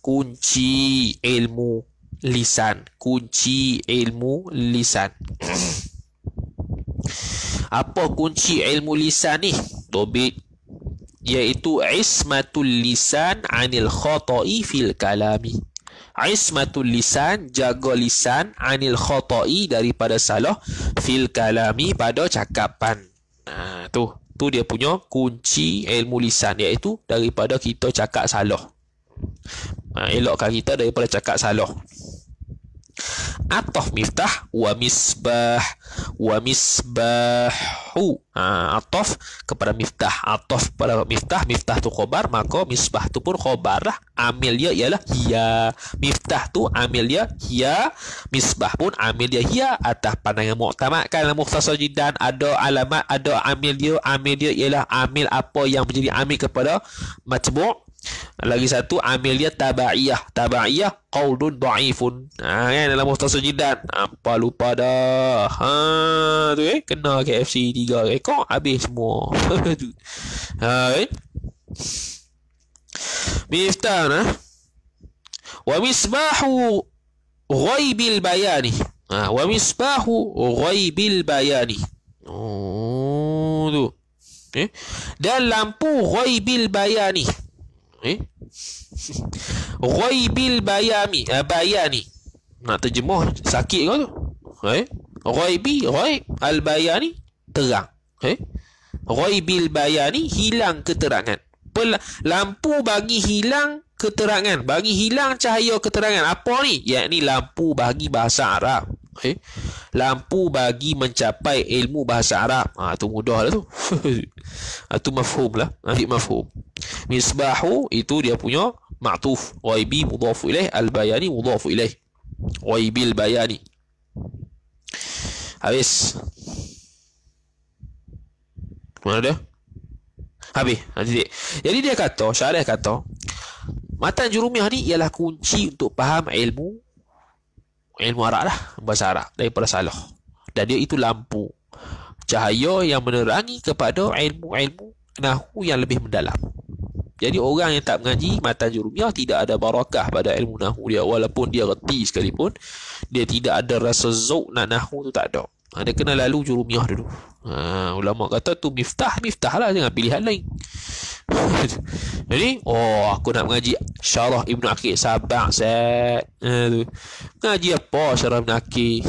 Kunci ilmu lisan. Kunci ilmu lisan. Apa kunci ilmu lisan ni? Tobit. Iaitu ismatul lisan anil khata'i fil kalami ismatul lisan jaga lisan anil khata'i daripada salah fil kalami pada cakapan. Ha, tu. Tu dia punya kunci ilmu lisan iaitu daripada kita cakap salah. Ha, elokkan kita daripada cakap salah Atof miftah wa misbah wa misbahu. Ha, atof kepada miftah atof pada miftah miftah tu khobar maka misbah tu pun khobar lah. Amil dia ialah hiya miftah tu amil dia hiya misbah pun amil dia hiya atas pandangan muktamad kan dalam mukhtasar jidan ada alamat ada amil dia. Amil dia ialah amil apa yang menjadi amil kepada matbu' lagi satu amil tabaiyah. Tabaiyah qaulun dhaifun ha kan? Dalam muhtasar jidat apa lupa dah. Ha tu eh? Kena KFC 3 ekor habis semua. Ha eh? Miftah nah wa misbahu ghaibil bayani. Ha wa misbahu ghaibil bayani. Oh tu. Eh? Dan lampu ghaibil bayani eh? Ghaibil bayami uh, bayani. Nak terjemah sakit kau tu. Eh? Ghaibi ghaib al bayani terang. Eh? Ghaibil bayani hilang keterangan. Pel lampu bagi hilang keterangan. Bagi hilang cahaya keterangan. Apa ni? Yakni lampu bagi bahasa Arab Okay. Lampu bagi mencapai ilmu bahasa Arab. Ha, tu mudah lah tu. ha, tu mafhum lah. Nanti mafhum. Misbahu itu dia punya ma'tuf. Waibi mudhafu ilaih. Al-bayani mudhafu ilaih. Waibil bayani. Habis. Mana dia? Habis. Nanti Jadi dia kata, syarah kata, Matan Jurumiah ni ialah kunci untuk faham ilmu ilmu Arab lah bahasa Arab daripada salah. Dan dia itu lampu. Cahaya yang menerangi kepada ilmu-ilmu nahu yang lebih mendalam. Jadi orang yang tak mengaji mata jurumiyah tidak ada barakah pada ilmu nahu dia. Walaupun dia reti sekalipun dia tidak ada rasa zauk nak nahu tu tak ada. Ha, dia kena lalu jurumiyah dulu. Ha, ulama kata tu miftah miftah lah jangan pilihan lain Jadi, oh aku nak mengaji Syarah Ibn Aqid Sabak set. Ha, tu. Mengaji apa Syarah Ibn Aqid?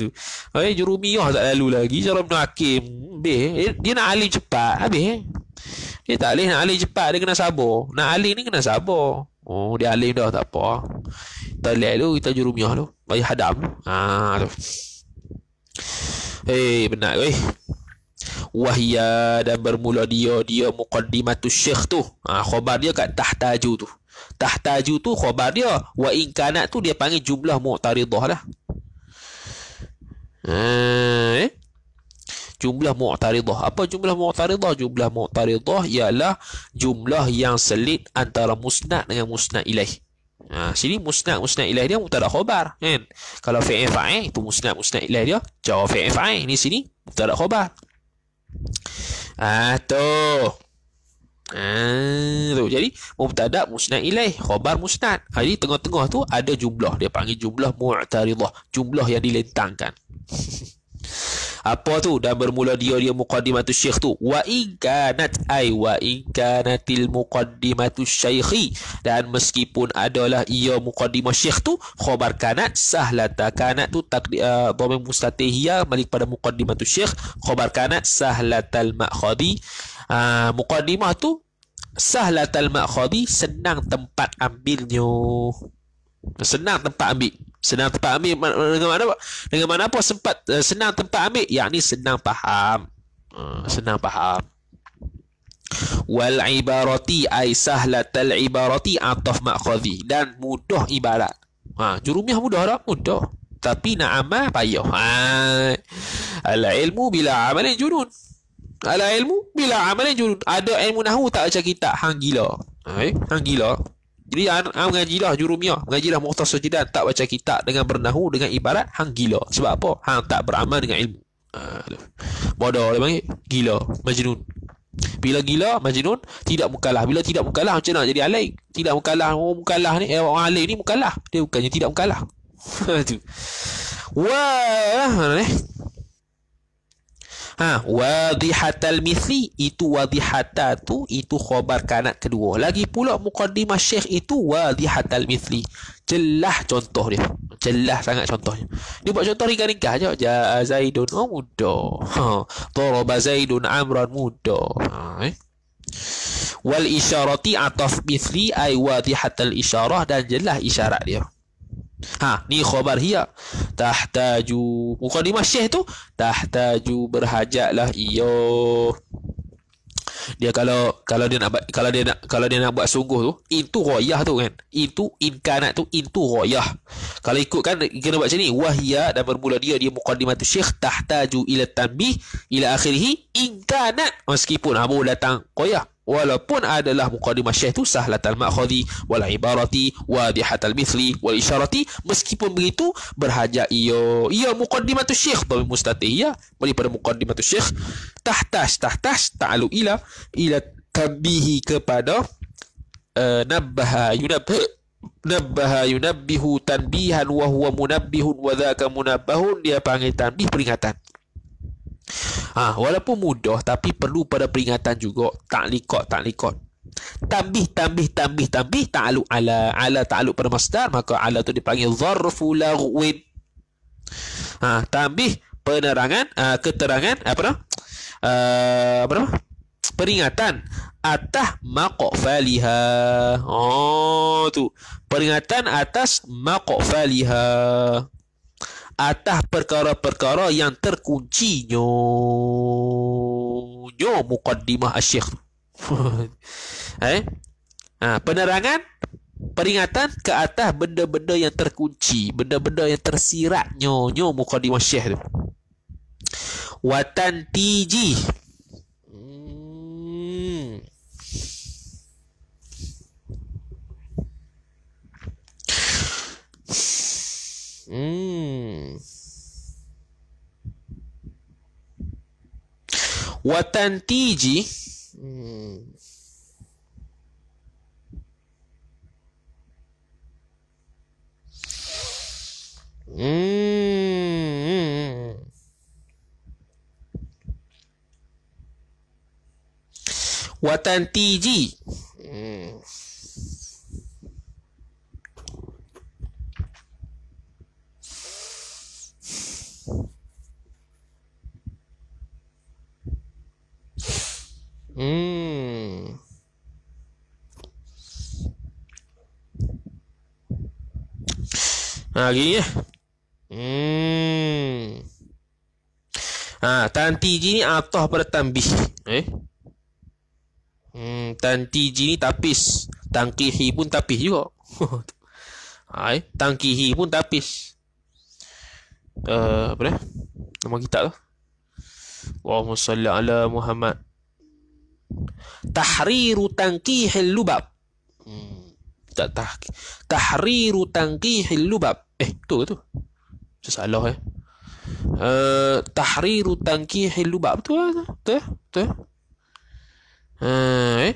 tu. Eh, jurumiyah tak lalu lagi. Syarah Ibn Aqid. Habis. Eh, dia nak alim cepat. Habis. Eh. Dia tak boleh nak alim cepat. Dia kena sabar. Nak alim ni kena sabar. Oh, dia alim dah. Tak apa. Kita lihat dulu. Kita jurumiyah dulu. Bagi hadam. Ha, tu. Eh, hey, benar. Eh wahya dan bermula dia dia muqaddimatus syekh tu. Ha, khabar dia kat tahtaju tu. Tahtaju tu khabar dia wa in kanat tu dia panggil jumlah mu'taridah lah. Ha, eh? jumlah mu'taridah apa jumlah mu'taridah jumlah mu'taridah ialah jumlah yang selit antara musnad dengan musnad ilaih. Ha, sini musnad musnad ilaih dia mutada khabar kan? Kalau fi'il fa'il itu musnad musnad ilaih dia jawab fi'il fa'il. Ni sini mutada khabar Ah tu. Ah tu. Jadi mubtada musnad ilaih, khabar musnad. Jadi tengah-tengah tu ada jumlah. Dia panggil jumlah mu'taridah, jumlah yang dilentangkan. apa tu? Dan bermula dia dia muqaddimatus syekh tu. Wa in kanat ai wa in kanatil muqaddimatus syaikhi. Dan meskipun adalah ia muqaddimah syekh tu khabar kanat sahlata kanat tu takdir uh, dhamir mustatihiyah balik pada muqaddimatus syekh. Khabar kanat sahlatal ma'khadi. Uh, muqaddimah tu sahlatal ma'khadi senang tempat ambilnya senang tempat ambil. Senang tempat ambil dengan mana dengan mana apa sempat uh, senang tempat ambil. Yakni senang faham. Uh, senang faham. Wal ibarati ay sahlatal ibarati ataf ma'khadhi. Dan mudah ibarat. Ha jurumiah mudah tak? Mudah. Tapi nak amal payah. Ha. Al ilmu bila amalin junun. Al ilmu bila amalin junun. Ada ilmu nahwu tak baca kitab hang gila. Ha eh? hang gila jadi anak ah, mengajilah jurumiyah, mengajilah muhtasar jidan, tak baca kitab dengan bernahu dengan ibarat hang gila. Sebab apa? Hang tak beramal dengan ilmu. Uh, bodoh dia panggil gila, majnun. Bila gila, majnun tidak mukalah. Bila tidak mukalah macam mana jadi alim? Tidak mukalah, oh mukalah ni eh, orang alim ni mukalah. Dia bukannya tidak mukalah. Wah, mana ni? Ha, wadihatal mithli itu wadihata tu itu khabar kanat kedua. Lagi pula muqaddimah syekh itu wadihatal mithli. Jelas contoh dia. Jelas sangat contohnya. Dia buat contoh ringkas-ringkas aja. Ja Zaidun oh muda. Ha, daraba Zaidun Amran muda. Ha, eh? Wal isyarati ataf mithli ay wadihatal isyarah dan jelas isyarat dia. Ha, ni khabar hiya. Tahtaju. Mukadimah syekh tu tahtaju berhajatlah iyo. Dia kalau kalau dia nak kalau dia nak kalau dia nak buat sungguh tu, itu royah tu kan. Itu inkanat tu itu royah. Kalau ikut kan kena buat macam ni. Wahya dan bermula dia dia muqaddimatu syekh tahtaju ila tanbih ila akhirih inkanat meskipun abu datang royah walaupun adalah muqaddimah syekh tu sahlatal ma'khadhi wal ibarati wadihatal mithli wal isyarati meskipun begitu berhajat iyo ia muqaddimatu syekh tapi mustatihiyah daripada muqaddimatu syekh. Tahtas tahtas ta'alu ila ila tabihi kepada uh, nabbaha yunabbih nabbaha yunabbihu tanbihan wa huwa munabbihun wa dhaka munabbahun. Dia panggil tanbih peringatan Ha, walaupun mudah tapi perlu pada peringatan juga tak likot tak likot. Tambih tambih tambih tambih ta'aluk ala ala ta'aluk pada masdar maka ala tu dipanggil zarfu laghwin. Ha, tambih penerangan uh, keterangan apa nama? Uh, apa nama? Peringatan atas maqfaliha. Oh tu. Peringatan atas maqfaliha atas perkara-perkara yang terkunci nyo muqaddimah asyikh eh? Ha, penerangan peringatan ke atas benda-benda yang terkunci benda-benda yang tersirat nyo nyo muqaddimah syekh tu. Watan tiji Hmm. Watantiji hmm. Hmm. Watantiji hmm. Hmm. Ha, gini ya. Hmm. Ha, tanti ji ni atah pada tambih. Eh? Hmm, tanti ji ni tapis. Tangkihi pun tapis juga. ha, eh? Tangkihi pun tapis. Uh, apa dah? Nama kita tu. Allahumma salli ala Muhammad tahriru tanqihil lubab. Hmm. tak tah tahriru tanqihil lubab. Eh tu tu? Saya salah eh. Uh, tahriru tanqihil lubab. Tu tu. Tu uh, eh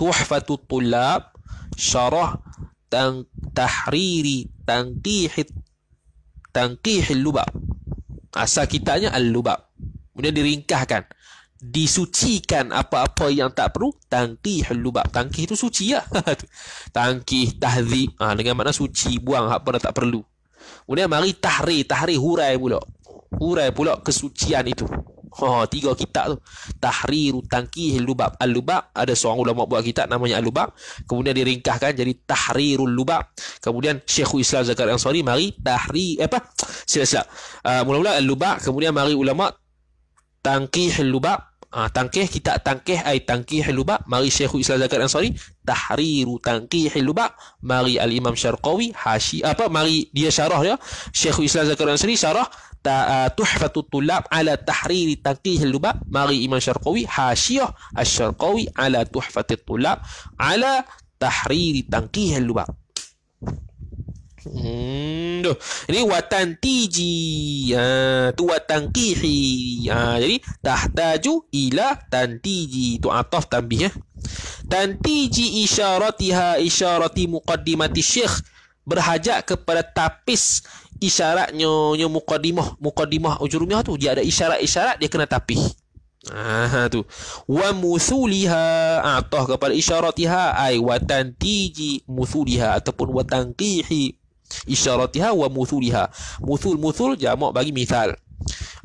tuhfatut tulab syarah tan tahriri tanqihit tanqihil lubab. Asal kitanya al-lubab. Kemudian diringkahkan disucikan apa-apa yang tak perlu tangkih lubab tangkih itu suci lah. Tangkih tahzib. Ha, dengan makna suci buang apa yang tak perlu. Kemudian mari tahri tahri hurai pula. Hurai pula kesucian itu. Ha, tiga kitab tu. Tahriru Tangkih Lubab Al-Lubab Ada seorang ulama buat kitab Namanya Al-Lubab Kemudian diringkahkan Jadi Tahrirul Lubab Kemudian Syekhul Islam Zakar Ansari Mari Tahri eh, Apa? Sila-sila uh, Mula-mula Al-Lubab Kemudian mari ulama Tangkih Lubab ha, tangkih kita tangkih ai tangkih lubab mari Syekhul Islam Zakat Ansari tahriru tangkih lubab mari al Imam Syarqawi hashi apa mari dia syarah dia. Syekhul Islam Zakat Ansari syarah ta, uh, tuhfatut tulab ala tahriri tangkih lubab mari Imam Syarqawi hasyiah asy-Syarqawi ala tuhfatut tulab ala tahriri tangkih lubab Hmm. Ini watan tiji. Ha, tu watan kihi. Ha, jadi tahtaju ila tantiji. Tu ataf tambih ya. Tantiji isyaratiha isyarati muqaddimati syekh berhajat kepada tapis isyaratnya nya muqaddimah muqaddimah ujurumiyah tu dia ada isyarat-isyarat dia kena tapis. Ah tu. Wa musuliha atah kepada isyaratiha ai watan tiji musuliha ataupun watanqihi isyaratiha wa muthuliha. Muthul-muthul jamak bagi misal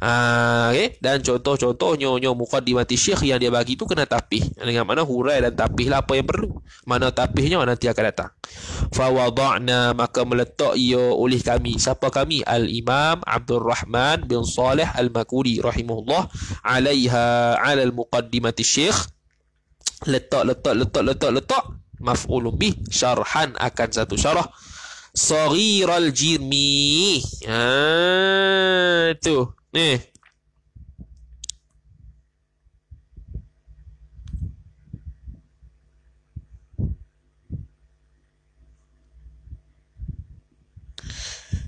Ah, okay? dan contoh-contoh nyo-nyo muqaddimati syekh yang dia bagi tu kena tapih. Dengan mana hurai dan tapih lah apa yang perlu. Mana tapihnya nanti akan datang. Fa wada'na maka meletak ia oleh kami. Siapa kami? Al-imam Abdul Rahman bin Saleh al-Makuri rahimahullah alaiha ala al-muqaddimati syekh. Letak letak letak letak letak. Maf'ulun bih syarhan akan satu syarah Saghiral jirmi. Ha, tu. Ni.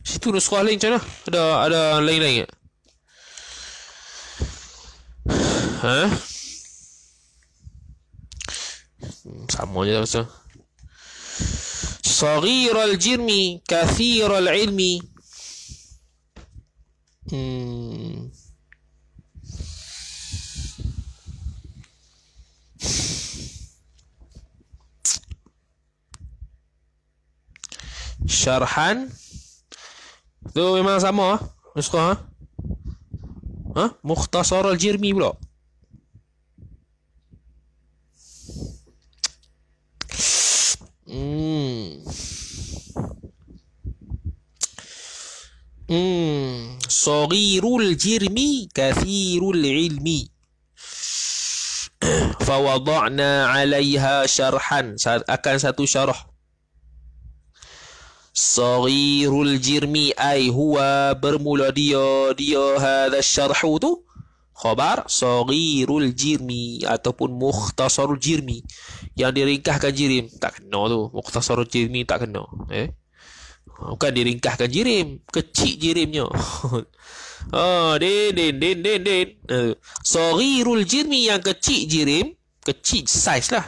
Situ nuskah lain macam mana? Ada ada lain-lain tak? Ha? Sama je lah pasal. صغير الجرم كثير العلم syarhan tu memang sama ha? ha mukhtasar al-jirmi pula Hmm. Hmm, saghirul jirmi kathirul ilmi. Fawada'na 'alaiha syarhan akan satu syarah. Saghirul jirmi ai huwa bermula dia dia hadha syarhu tu khabar saghirul jirmi ataupun mukhtasarul jirmi yang diringkahkan jirim tak kena tu mukhtasarul jirmi tak kena eh Bukan diringkahkan jirim. Kecil jirimnya. oh, din, din, din, din, din. Uh, Sorirul jirmi yang kecil jirim. Kecil saiz lah.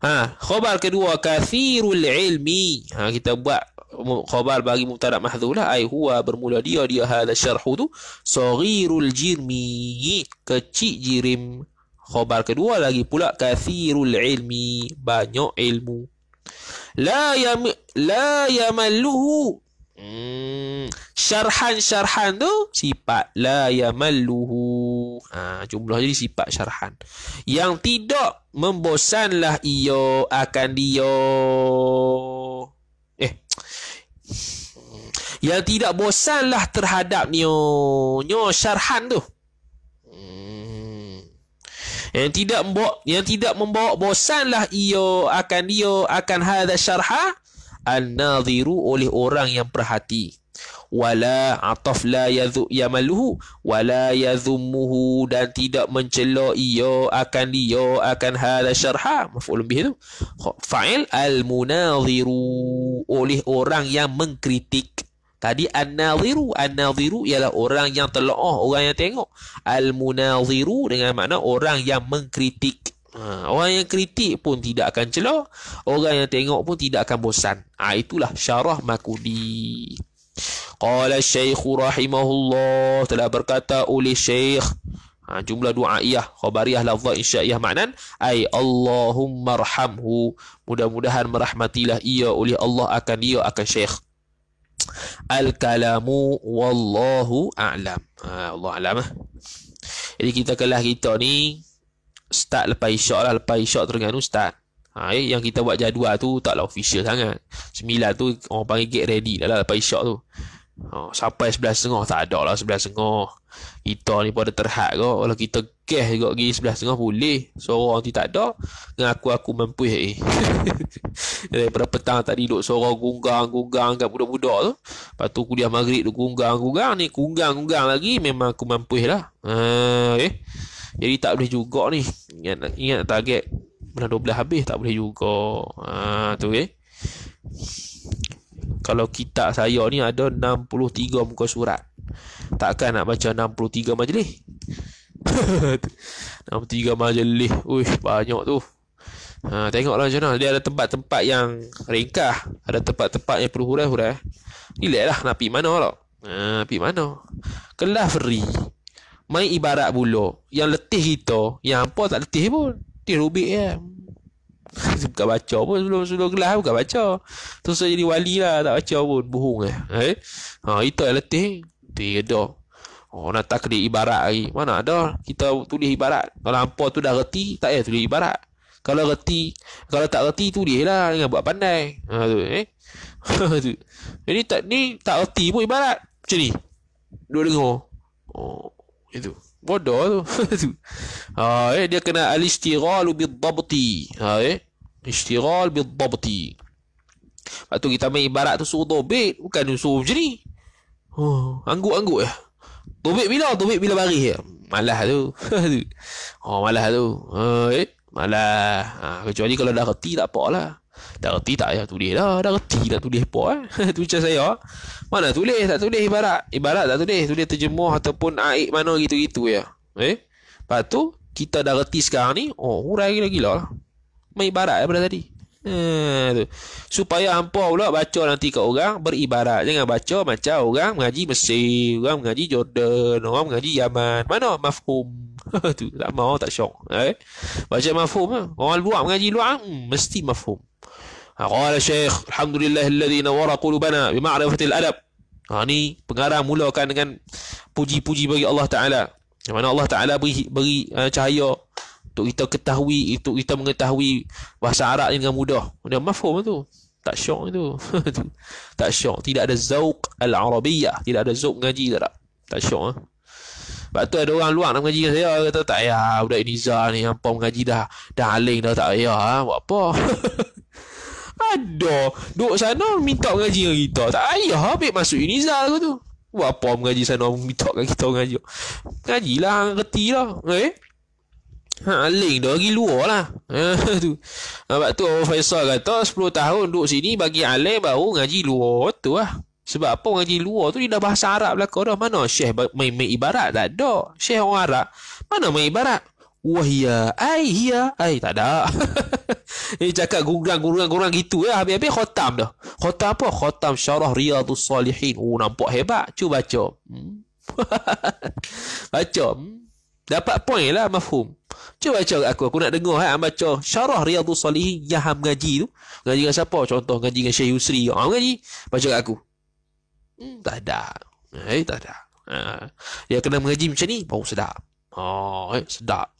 Ha, khabar kedua kathirul ilmi. Ha, kita buat khabar bagi mubtada mahdhuf lah. Ai huwa bermula dia dia hada syarhu tu saghirul jirmi kecil jirim. Khabar kedua lagi pula kathirul ilmi banyak ilmu. La yam la yamalluhu. Hmm. syarhan syarhan tu sifat la yamalluhu. Ha jumlah jadi sifat syarhan. Yang tidak membosanlah ia akan dia. Eh yang tidak bosanlah terhadap nyo nyo syarhan tu. Yang tidak membawa yang tidak membawa bosanlah ia akan dia akan hadza syarha an-nadhiru oleh orang yang perhati. Wala ataf la yadhu yamaluhu wala yadhumuhu dan tidak mencela ia akan dia akan hadza syarha. Maf'ul bih tu. Fa'il al-munadhiru oleh orang yang mengkritik Tadi an-nadhiru, an-nadhiru ialah orang yang telah orang yang tengok. Al-munadhiru dengan makna orang yang mengkritik. Ha, orang yang kritik pun tidak akan celah. Orang yang tengok pun tidak akan bosan. Ha, itulah syarah makudi. Qala syekh rahimahullah telah berkata oleh syekh ha, jumlah du'aiyah khabariyah lafzah insya'iyah maknan ay Allahumma rahamhu mudah-mudahan merahmatilah ia oleh Allah akan dia akan syekh Al-kalamu wallahu a'lam. Ha, Allah a'lam lah. Jadi kita kelas kita ni start lepas isyak lah. Lepas isyak Terengganu start. Ha, eh, yang kita buat jadual tu taklah official sangat. Sembilan tu orang panggil get ready lah, lah lepas isyak tu. Ha, sampai sebelah setengah tak ada lah sebelah setengah. Kita ni pada terhad ke. Kalau kita gas juga pergi sebelah setengah boleh. Seorang tu tak ada. Dengan aku-aku mampu eh. Daripada petang tadi duduk seorang gunggang-gunggang kat budak-budak tu. Lepas tu kuliah maghrib tu gunggang-gunggang ni. Gunggang-gunggang lagi memang aku mampu lah. Ha, eh. Jadi tak boleh juga ni. Ingat, ingat target. Bulan 12 habis tak boleh juga. Ha, tu eh kalau kitab saya ni ada 63 muka surat. Takkan nak baca 63 majlis. 63 majlis. Uish, banyak tu. Ha, tengoklah macam mana. Dia ada tempat-tempat yang ringkah. Ada tempat-tempat yang perlu hurai-hurai. Relax lah nak pergi mana lah. Ha, pergi mana. Kelas free. Main ibarat bulu. Yang letih kita. Yang apa tak letih pun. Dia rubik ya. bukan baca pun sebelum sebelum kelas bukan baca. Terus jadi wali lah tak baca pun bohong eh. Eh. Ha itu yang letih. Letih dah. Oh nak takdir ibarat lagi. Mana ada kita tulis ibarat. Kalau hampa tu dah reti tak payah tulis ibarat. Kalau reti, kalau tak reti tulis lah dengan buat pandai. Ha tu eh. tu. Jadi tak ni tak reti pun ibarat. Macam ni. Dua dengar. Oh itu. Bodoh tu. ha, eh, dia kena al-istighalu bid-dabti. Ha, eh. Istighal bid-dabti. Lepas tu kita main ibarat tu suruh dobit. Bukan suruh macam ni. Oh, angguk-angguk ya. Dobit bila? Dobit bila baris ya. Malah tu. oh, malah tu. Ha, eh. Malah. Ha, kecuali kalau dah reti tak apa lah. Dah reti tak payah tulis lah. Dah reti tak tulis apa eh. tu macam saya. Mana tulis tak tulis ibarat. Ibarat tak tulis. Tulis terjemuh ataupun aik mana gitu-gitu ya. Eh. Lepas tu kita dah reti sekarang ni. Oh hurai gila-gila lah. Main ibarat daripada tadi. Ha, tu. Supaya hampa pula baca nanti kat orang beribarat. Jangan baca macam orang mengaji Mesir, orang mengaji Jordan, orang mengaji Yaman. Mana mafhum? tu tak mau tak syok. Eh? Baca mafhum lah. Orang luar mengaji luar hmm, mesti mafhum. Qala Syekh, alhamdulillah alladhi nawara qulubana bi ma'rifatil adab. Ha ni pengarang mulakan dengan puji-puji bagi Allah Taala. Yang mana Allah Taala beri beri uh, cahaya untuk kita ketahui, untuk kita mengetahui bahasa Arab dengan mudah. Dia mafhum tu. Tak syok itu. tak syok. Tidak ada zauq al-arabiyah. Tidak ada zauq ngaji tak? Tak syok. Ha? Sebab tu ada orang luar nak mengaji dengan saya. Kata tak payah. Budak Iniza ni. Apa mengaji dah. Dah aling dah tak payah. Ha? Buat apa? ada. Duduk sana minta mengaji dengan kita. Tak payah. Habis masuk Iniza aku tu. Buat apa mengaji sana. Minta dengan kita mengaji. Mengajilah. Ngerti lah. Eh? Ha, link dah pergi luar lah. Ha, tu. Sebab tu Faisal kata 10 tahun duduk sini bagi alim baru ngaji luar tu lah. Sebab apa ngaji luar tu dia dah bahasa Arab kau dah. Mana Syekh main-main ibarat? Tak ada. Syekh orang Arab. Mana main ibarat? Wahia. Ai, hiya. Ai, tak ada. Dia cakap gurang-gurang-gurang gitu ya. Habis-habis khotam dah. Khotam apa? Khotam syarah riyadus salihin. Oh, nampak hebat. Cuba baca. Hmm. baca. Hmm. Dapat point lah mafhum. Cuba baca aku. Aku nak dengar ha, baca syarah riyadus salihin yang ham ngaji tu. Ngaji dengan siapa? Contoh ngaji dengan Syekh Yusri. Ha, ngaji. Baca kat aku. Hmm, tak ada. Eh, tak ada. Ha. Dia kena mengaji macam ni. Baru sedap. Oh, eh, sedap.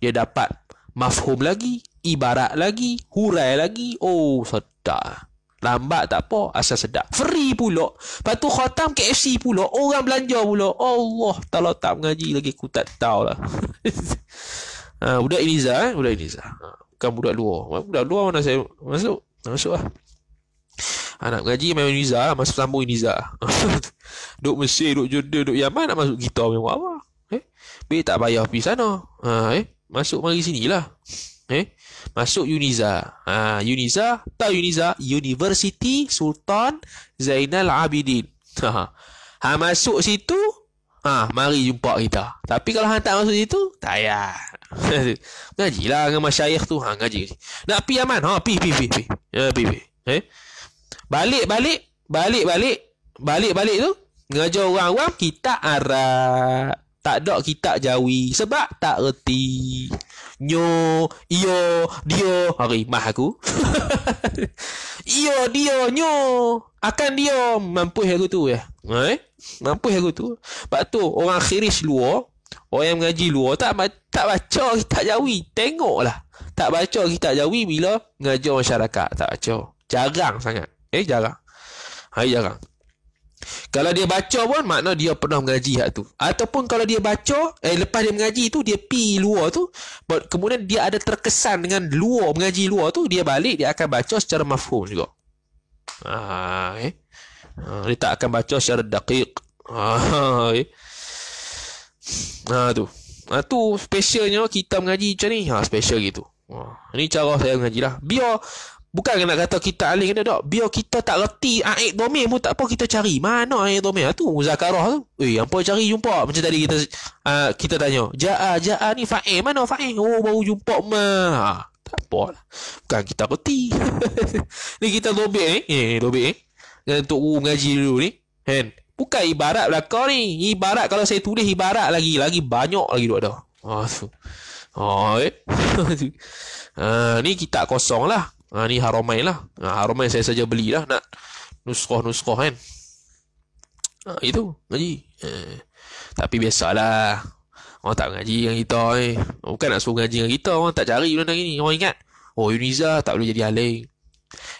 Dia dapat mafhum lagi. Ibarat lagi. Hurai lagi. Oh, sedap. Lambat tak apa Asal sedap. Free pula. Lepas tu khatam KFC pula. Orang belanja pula. Allah Kalau tak mengaji lagi Aku tak tahu lah. Ha, Budak Iniza eh. Budak Iniza. Ha, Bukan budak luar. Budak luar mana saya Masuk? Masuk lah. Anak mengaji main Iniza lah. Masuk sambung Iniza. Duk Mesir Duk Jordan Duk Yaman Nak masuk kita Memang. Apa? Eh? Biar tak payah pergi sana. Ha, Eh? Masuk mari sini lah. Eh masuk Uniza. Ha, Uniza, tahu Uniza? University Sultan Zainal Abidin. Ha, ha masuk situ, ha, mari jumpa kita. Tapi kalau hang tak masuk situ, tak payah. Ngajilah dengan masyayikh tu. Ha, ngaji. Nak pi aman? Ha, pi, pi, pi, pi. Ya, pi, pi. Eh? Balik, balik. Balik, balik. Balik, balik tu. Ngajar orang-orang, kita arah. Tak ada kita jawi. Sebab tak reti nyo iyo dia hari mah aku. Iyo dia nyo. Akan dia mampu aku tu ya. Eh? Mampu aku tu. Sebab tu orang khiris luar orang yang mengaji luar tak tak baca kita jawi tengoklah. Tak baca kita jawi bila mengajar masyarakat. Tak baca. Jarang sangat. Eh jarang. Hai jarang kalau dia baca pun makna dia pernah mengaji hak tu. Ataupun kalau dia baca eh lepas dia mengaji tu dia pi luar tu kemudian dia ada terkesan dengan luar mengaji luar tu dia balik dia akan baca secara mafhum juga. Ah eh. Ha, dia tak akan baca secara daqiq. Ah eh. Ha tu. Ha tu specialnya kita mengaji macam ni. Ha special gitu. Ha, ini cara saya mengaji lah. Biar Bukan nak kata kita aling kena tak. Biar kita tak reti aik domain pun tak apa kita cari. Mana aik domain? Ha, tu muzakarah tu. Eh, apa cari jumpa? Macam tadi kita uh, kita tanya. Ja'a, ja'a ni fa'il. Mana fa'il? Oh, baru jumpa mah. Ha, tak apa lah. Bukan kita reti. ni kita dobek ni. Eh, dobek ni. Eh. Untuk uh, mengaji dulu ni. Kan? Bukan ibarat kau ni. Ibarat kalau saya tulis ibarat lagi. Lagi banyak lagi duk ada. Ha, tu. Ha, eh. ha, ni kita kosong lah. Ha, ni haramain lah. Ha, haramain saya saja belilah nak nuskah-nuskah kan. Ha, itu ngaji. Eh, tapi biasalah. Orang tak ngaji dengan kita eh. Bukan nak suruh ngaji dengan kita. Orang tak cari benda ni. Orang ingat. Oh Yuniza tak boleh jadi aling.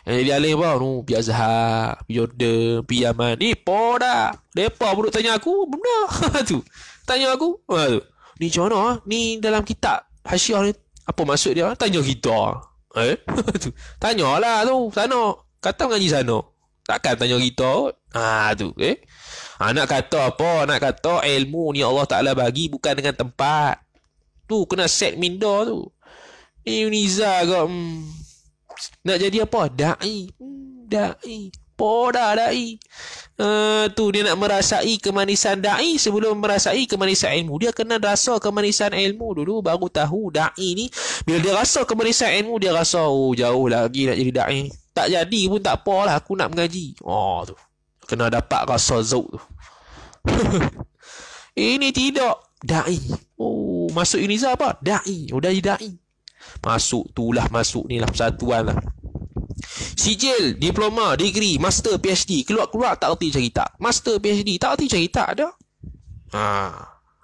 Yang jadi aling apa? Nu, Pi Azhar, Pi Jordan, Pi Yaman. Ni apa dah? Mereka pun tanya aku. Benda. tu. Tanya aku. Ha, tu. Ni macam mana? Ni dalam kitab. Hasyiah ni. Apa maksud dia? Tanya kita. Eh? Tanyalah tu sana. Kata mengaji sana. Takkan tanya kita. Ha tu, eh? Ha, nak kata apa? Nak kata ilmu ni Allah Taala bagi bukan dengan tempat. Tu kena set minda tu. Ni Uniza ke? Hmm. Nak jadi apa? Dai. Hmm, dai. Poda dai. Uh, tu dia nak merasai kemanisan dai sebelum merasai kemanisan ilmu. Dia kena rasa kemanisan ilmu dulu baru tahu dai ni. Bila dia rasa kemanisan ilmu dia rasa oh jauh lagi nak jadi dai. Tak jadi pun tak apalah aku nak mengaji. Oh tu. Kena dapat rasa zauk tu. Ini tidak dai. Oh masuk ini apa? Dai. Udah jadi dai. Masuk tu lah masuk ni lah persatuan lah. Sijil, diploma, degree, master, PhD. Keluar-keluar tak erti cari tak. Master, PhD, tak erti cari tak ada. Ha.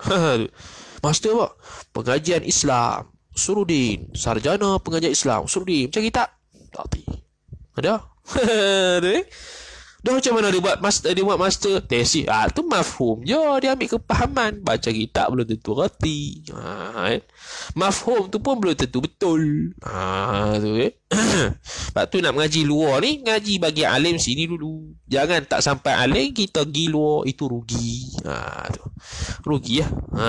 master apa? Pengajian Islam. Surudin. Sarjana pengajian Islam. Surudin. Cari tak? Erti. Ada? Dah macam mana dia buat master dia buat master tesis. Ah tu mafhum je dia ambil kepahaman. Baca kitab belum tentu reti. Ha eh. Mafhum tu pun belum tentu betul. Ha tu eh. Sebab tu nak mengaji luar ni ngaji bagi alim sini dulu. Jangan tak sampai alim kita pergi luar itu rugi. Ha tu. Rugi ya. Ha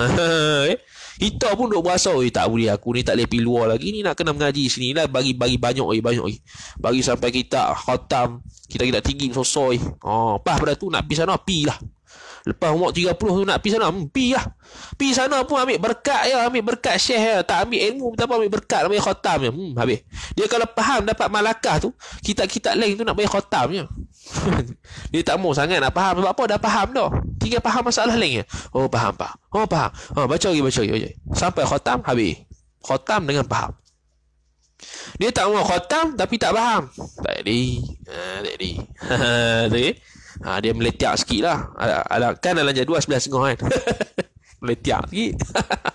eh. Kita pun duk berasa Eh tak boleh aku ni tak boleh pergi luar lagi Ni nak kena mengaji sini lah Bagi bagi banyak eh Banyak eh Bagi sampai kita khatam Kita kita tinggi sosoi Oh, pas pada tu nak pergi sana Pergi lah Lepas umur 30 tu nak pergi sana hmm, Pergi lah. Pergi sana pun ambil berkat ya Ambil berkat syekh ya Tak ambil ilmu Tak ambil berkat Ambil khatam ya hmm, Habis. Dia kalau faham dapat malakah tu Kita-kita lain tu nak bagi khatam ya Dia tak mau sangat nak faham. Sebab apa? Dah faham dah. Tinggal faham masalah lain ya Oh faham pak Oh faham. Oh, Baca lagi baca lagi Sampai khatam habis. Khatam dengan faham. Dia tak mau khatam tapi tak faham. Tak jadi. Ha, tak jadi. ha, dia meletiak sikit lah. Kan dalam jadual sebelah setengah kan. meletiak sikit.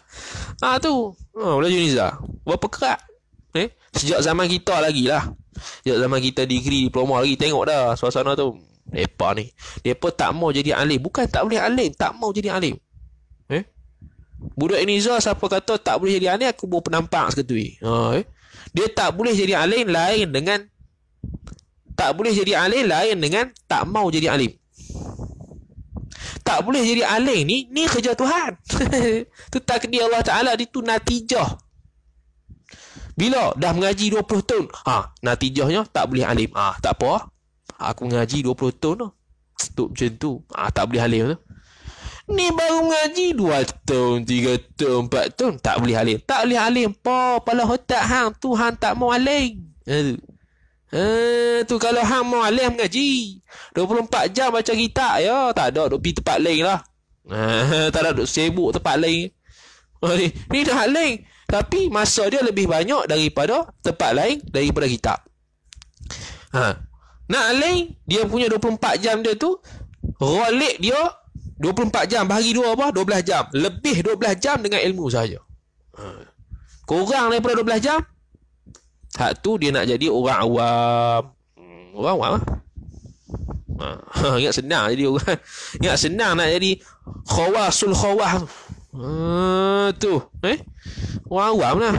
ha, tu. Ha, Belajar Niza. Berapa kerat. Eh? Sejak zaman kita lagi lah. Sejak zaman kita degree, diploma lagi. Tengok dah suasana tu. Mereka ni. Mereka tak mau jadi alim. Bukan tak boleh alim. Tak mau jadi alim. Eh? Budak Iniza siapa kata tak boleh jadi alim. Aku baru penampak seketui. Ha, eh? Dia tak boleh jadi alim lain dengan tak boleh jadi alim lain dengan tak mau jadi alim. Tak boleh jadi alim ni ni kerja Tuhan. tu takdir Allah Taala itu natijah. Bila dah mengaji 20 tahun, ha, natijahnya tak boleh alim. Ah, ha, tak apa. Aku mengaji 20 tahun tu. Tu macam tu. Ha, tak boleh alim tu. Ni baru mengaji dua tahun, tiga tahun, empat tahun. Tak boleh alim. Tak boleh alim. Po, pala otak hang. Tuhan tak mau alim. Ha, uh, tu kalau hang mau alim mengaji. 24 jam baca kitab. Ya, tak ada. Duk pergi tempat lain lah. Uh, tak ada duk sibuk tempat lain. Ni, ni dah alim. Tapi masa dia lebih banyak daripada tempat lain daripada kitab. Ha. Nak alim, dia punya 24 jam dia tu, rolik dia 24 jam bahagi 2 apa? 12 jam. Lebih 12 jam dengan ilmu saja. Ha. Kurang daripada 12 jam? Hak tu dia nak jadi orang awam. Hmm, orang awam lah. Ha. Ingat senang jadi orang. Ingat senang nak jadi khawasul khawah. Ha, tu. Eh? Orang awam lah.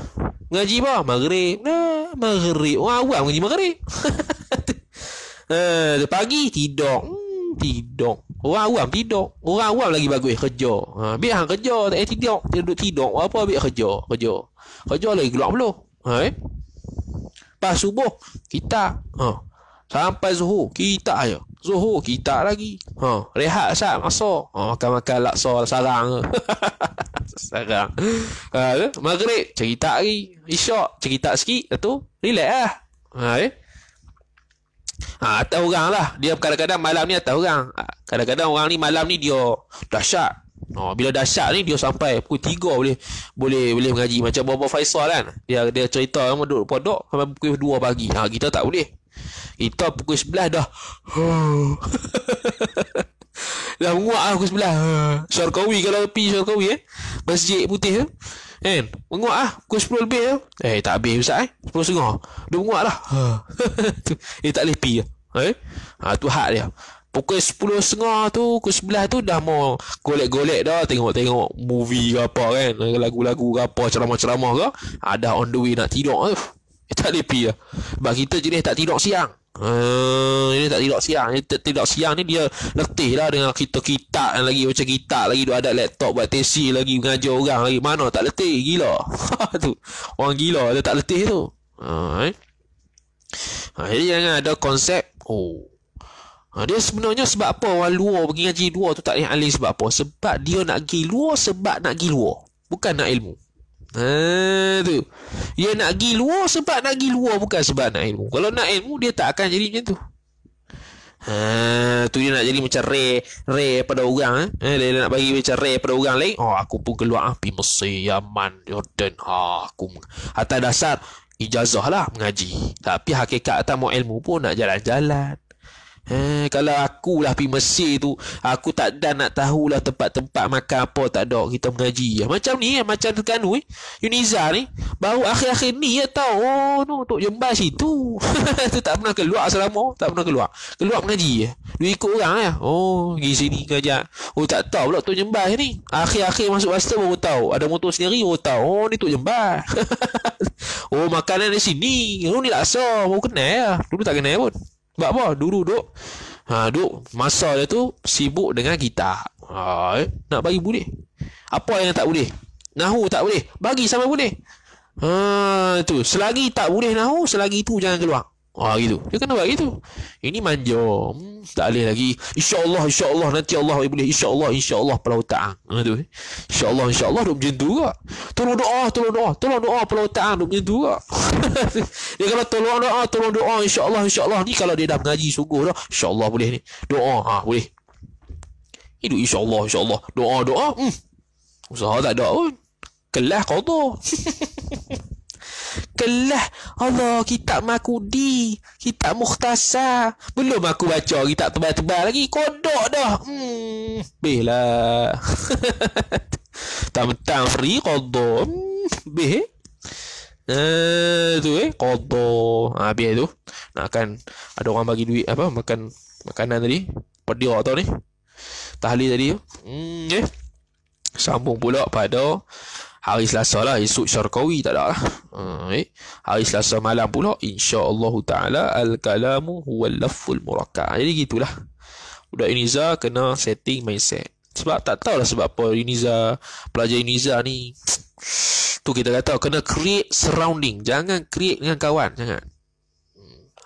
Ngaji apa? Maghrib. Nah, maghrib. Orang awam ngaji maghrib. ha, pagi tidur. Hmm, tidur. Orang awam tidur. Orang awam lagi bagus kerja. Ha, biar hang kerja tak eh tidur. Dia duduk tidur. Apa biar kerja? Kerja. Kerja lagi keluar belum? Ha, eh? Pas subuh kita ha. Sampai zuhur kita aja. Zuhur kita lagi. Ha, rehat sat masa. Ha, makan-makan laksa sarang. sarang. Ha, maghrib cerita lagi. Isyak cerita sikit. Lepas tu relax lah. Ha, eh? Ha, atas orang lah. Dia kadang-kadang malam ni atas orang. Ha, kadang-kadang orang ni malam ni dia dahsyat. Oh, bila dahsyat ni dia sampai pukul 3 boleh boleh boleh mengaji macam Baba Faisal kan. Dia dia cerita sama duduk pondok sampai pukul 2 pagi. Ha, kita tak boleh. Kita pukul 11 dah. dah menguak lah pukul 11. Ha. Syarkawi kalau pergi Syarkawi eh. Masjid putih tu. Eh. Kan? Menguat lah. Pukul 10 lebih tu. Eh, tak habis Ustaz eh. 10 setengah. Dia menguat lah. Eh, tak boleh pergi lah. Eh? Ha, tu hak dia. Pukul 10 setengah tu, pukul 11 tu dah mau golek-golek dah. Tengok-tengok movie ke apa kan. Lagu-lagu ke apa, ceramah-ceramah ke. Ha, dah on the way nak tidur tu. Eh, tak pergi lah. Sebab kita jenis tak tidur siang. Uh, ini tak tidur siang Ini tidur siang ni dia letih lah Dengan kita kita lagi Macam kita lagi Dia ada laptop buat tesi lagi Mengajar orang lagi Mana tak letih Gila tu Orang gila Dia tak letih tu uh, eh? uh, Jadi jangan ada konsep Oh Ha, dia sebenarnya sebab apa orang luar pergi ngaji luar tu tak boleh alih sebab apa? Sebab dia nak pergi luar sebab nak pergi luar. Bukan nak ilmu. Ha tu. Dia nak pergi luar sebab nak pergi luar bukan sebab nak ilmu. Kalau nak ilmu dia tak akan jadi macam tu. Ha tu dia nak jadi macam rare rare pada orang eh. Ha, dia nak bagi macam rare pada orang lain. Oh aku pun keluar ah pergi Mesir, Yaman, Jordan. Ha aku atas dasar ijazah lah mengaji. Tapi hakikat tak mau ilmu pun nak jalan-jalan. Eh, kalau aku lah pergi Mesir tu, aku tak dan nak tahulah tempat-tempat makan apa tak ada kita mengaji. Macam ni eh, macam Terengganu eh. Uniza ni, baru akhir-akhir ni ya tahu, oh no, Tok Jembar situ. tu tak pernah keluar selama, tak pernah keluar. Keluar mengaji eh. Dia ikut orang ya. Oh, pergi sini kerja. Oh, tak tahu pula Tok Jembar ni. Akhir-akhir masuk master baru tahu. Ada motor sendiri baru tahu. Oh, ni Tok Jembar. oh, makanan di sini. Oh, ni laksa. Baru kenal ya. Dulu tak kenal pun. Sebab apa? Dulu duk ha, duk masa dia tu sibuk dengan kita. Ha, eh? nak bagi boleh. Apa yang tak boleh? Nahu tak boleh. Bagi sama boleh. Ha, tu. Selagi tak boleh nahu, selagi tu jangan keluar. Ah gitu. Dia kena buat gitu. Ini manja. Hmm, tak boleh lagi. Insya-Allah, insya-Allah nanti Allah boleh. Insya-Allah, insya-Allah Pulau Ta'ang. Ha tu. Insya-Allah, insya-Allah duk macam tu juga. Tolong doa, tolong doa, tolong doa Pulau Ta'ang duk macam tu juga. dia kalau tolong doa, tolong doa insya-Allah, insya-Allah ni kalau dia dah mengaji sungguh dah. Insya-Allah boleh ni. Doa, ha boleh. Itu insya-Allah, insya-Allah. Doa, doa. Hmm. Usaha tak ada pun. Kelas kau Kelah. Allah kitab makudi Kitab mukhtasar. Belum aku baca kitab tebal-tebal lagi. Kodok dah. Hmm. Beh lah. Tam-tam free kodok. Hmm, Beh eh tu eh. Kodo ha, Biar tu. Nak akan Ada orang bagi duit Apa Makan Makanan tadi. Pedia tau ni. Tahlil tadi hmm, eh. Sambung pula pada Hari Selasa lah Esok Syarkawi tak ada lah. Uh, eh. Hari Selasa malam pula InsyaAllah Ta'ala Al-kalamu huwal laful murakka Jadi gitulah. Budak Uniza kena setting mindset. Sebab tak tahulah sebab apa Uniza Pelajar Uniza ni Tu kita kata Kena create surrounding. Jangan create dengan kawan Jangan.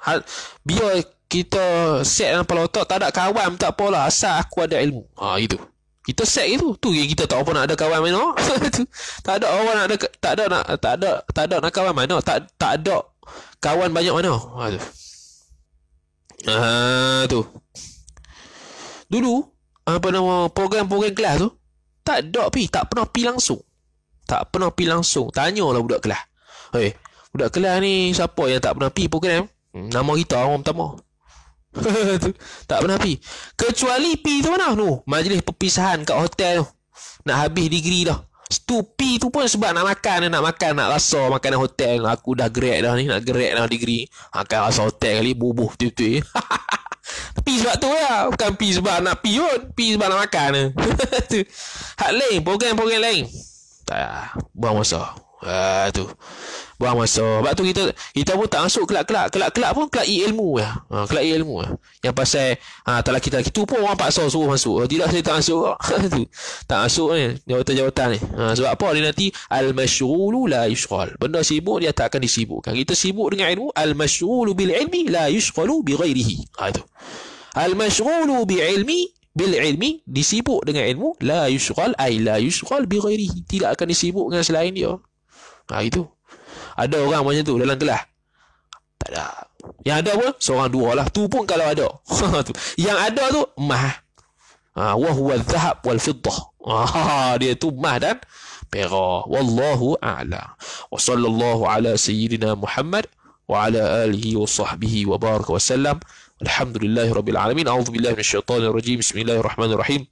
Hal, Biar kita set dalam kepala otak Tak ada kawan tak apalah. Asal aku ada ilmu. Ah Itu kita set itu. Tu yang kita tak apa nak ada kawan mana tak ada orang nak ada tak ada nak tak ada tak ada nak kawan mana tak tak ada kawan banyak mana ha tu ha tu. Dulu apa nama program-program kelas tu tak ada pi. Tak pernah pi langsung. Tak pernah pi langsung. Tanyalah budak kelas. Hey budak kelas ni siapa yang tak pernah pi program? Hmm, nama kita orang pertama tak pernah pi. Kecuali pi tu mana tu? Majlis perpisahan kat hotel tu. Nak habis degree dah. Tu pi tu pun sebab nak makan, nak makan, nak rasa makanan hotel. Aku dah grad dah ni, nak grad dah degree. Makan rasa hotel kali, bubuh betul-betul. pi sebab tu lah. Bukan pi sebab nak pi pun. Pi sebab nak makan. Hak lain, program-program lain. Tak, buang masa. Ah tu buang masa. Sebab tu kita kita pun tak masuk kelak-kelak. Kelak-kelak pun kelak ilmu ya. Ha, kelak ilmu ya. Yang pasal ha, tak tak itu pun orang paksa suruh masuk. Oh, tidak saya tak masuk. tu. tak masuk ni jawatan-jawatan ni. Ha, sebab apa dia nanti al-masyghulu la yushghal. Benda sibuk dia tak akan disibukkan. Kita sibuk dengan ilmu al-masyghulu bil ilmi la yushghalu bi ghairihi. Ha itu. Al-masyghulu bi ilmi bil ilmi disibuk dengan ilmu la yushghal ay la yushghal bi ghairihi. Tidak akan disibuk dengan selain dia. Ha itu. Ada orang macam tu dalam kelas. Tak ada. Yang ada pun seorang dua lah. Tu pun kalau ada. Yang ada tu emas. Ha, wa huwa dhahab wal fiddah. Ha, dia tu emas dan perak. Wallahu a'la. Wa sallallahu ala sayyidina Muhammad wa ala alihi wa sahbihi wa baraka wa sallam. Alhamdulillahi rabbil alamin. A'udhu billahi minasyaitanir rajim. Bismillahirrahmanirrahim.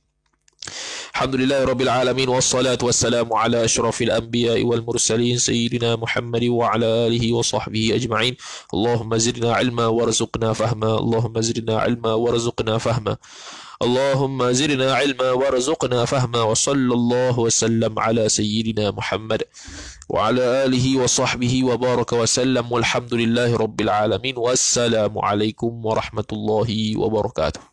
الحمد لله رب العالمين والصلاة والسلام على أشرف الأنبياء والمرسلين سيدنا محمد وعلى آله وصحبه أجمعين. اللهم زدنا علما وارزقنا فهما. اللهم زدنا علما وارزقنا فهما. اللهم زدنا علما وارزقنا فهما. وصلى الله وسلم على سيدنا محمد وعلى آله وصحبه وبارك وسلم. والحمد لله رب العالمين. والسلام عليكم ورحمة الله وبركاته.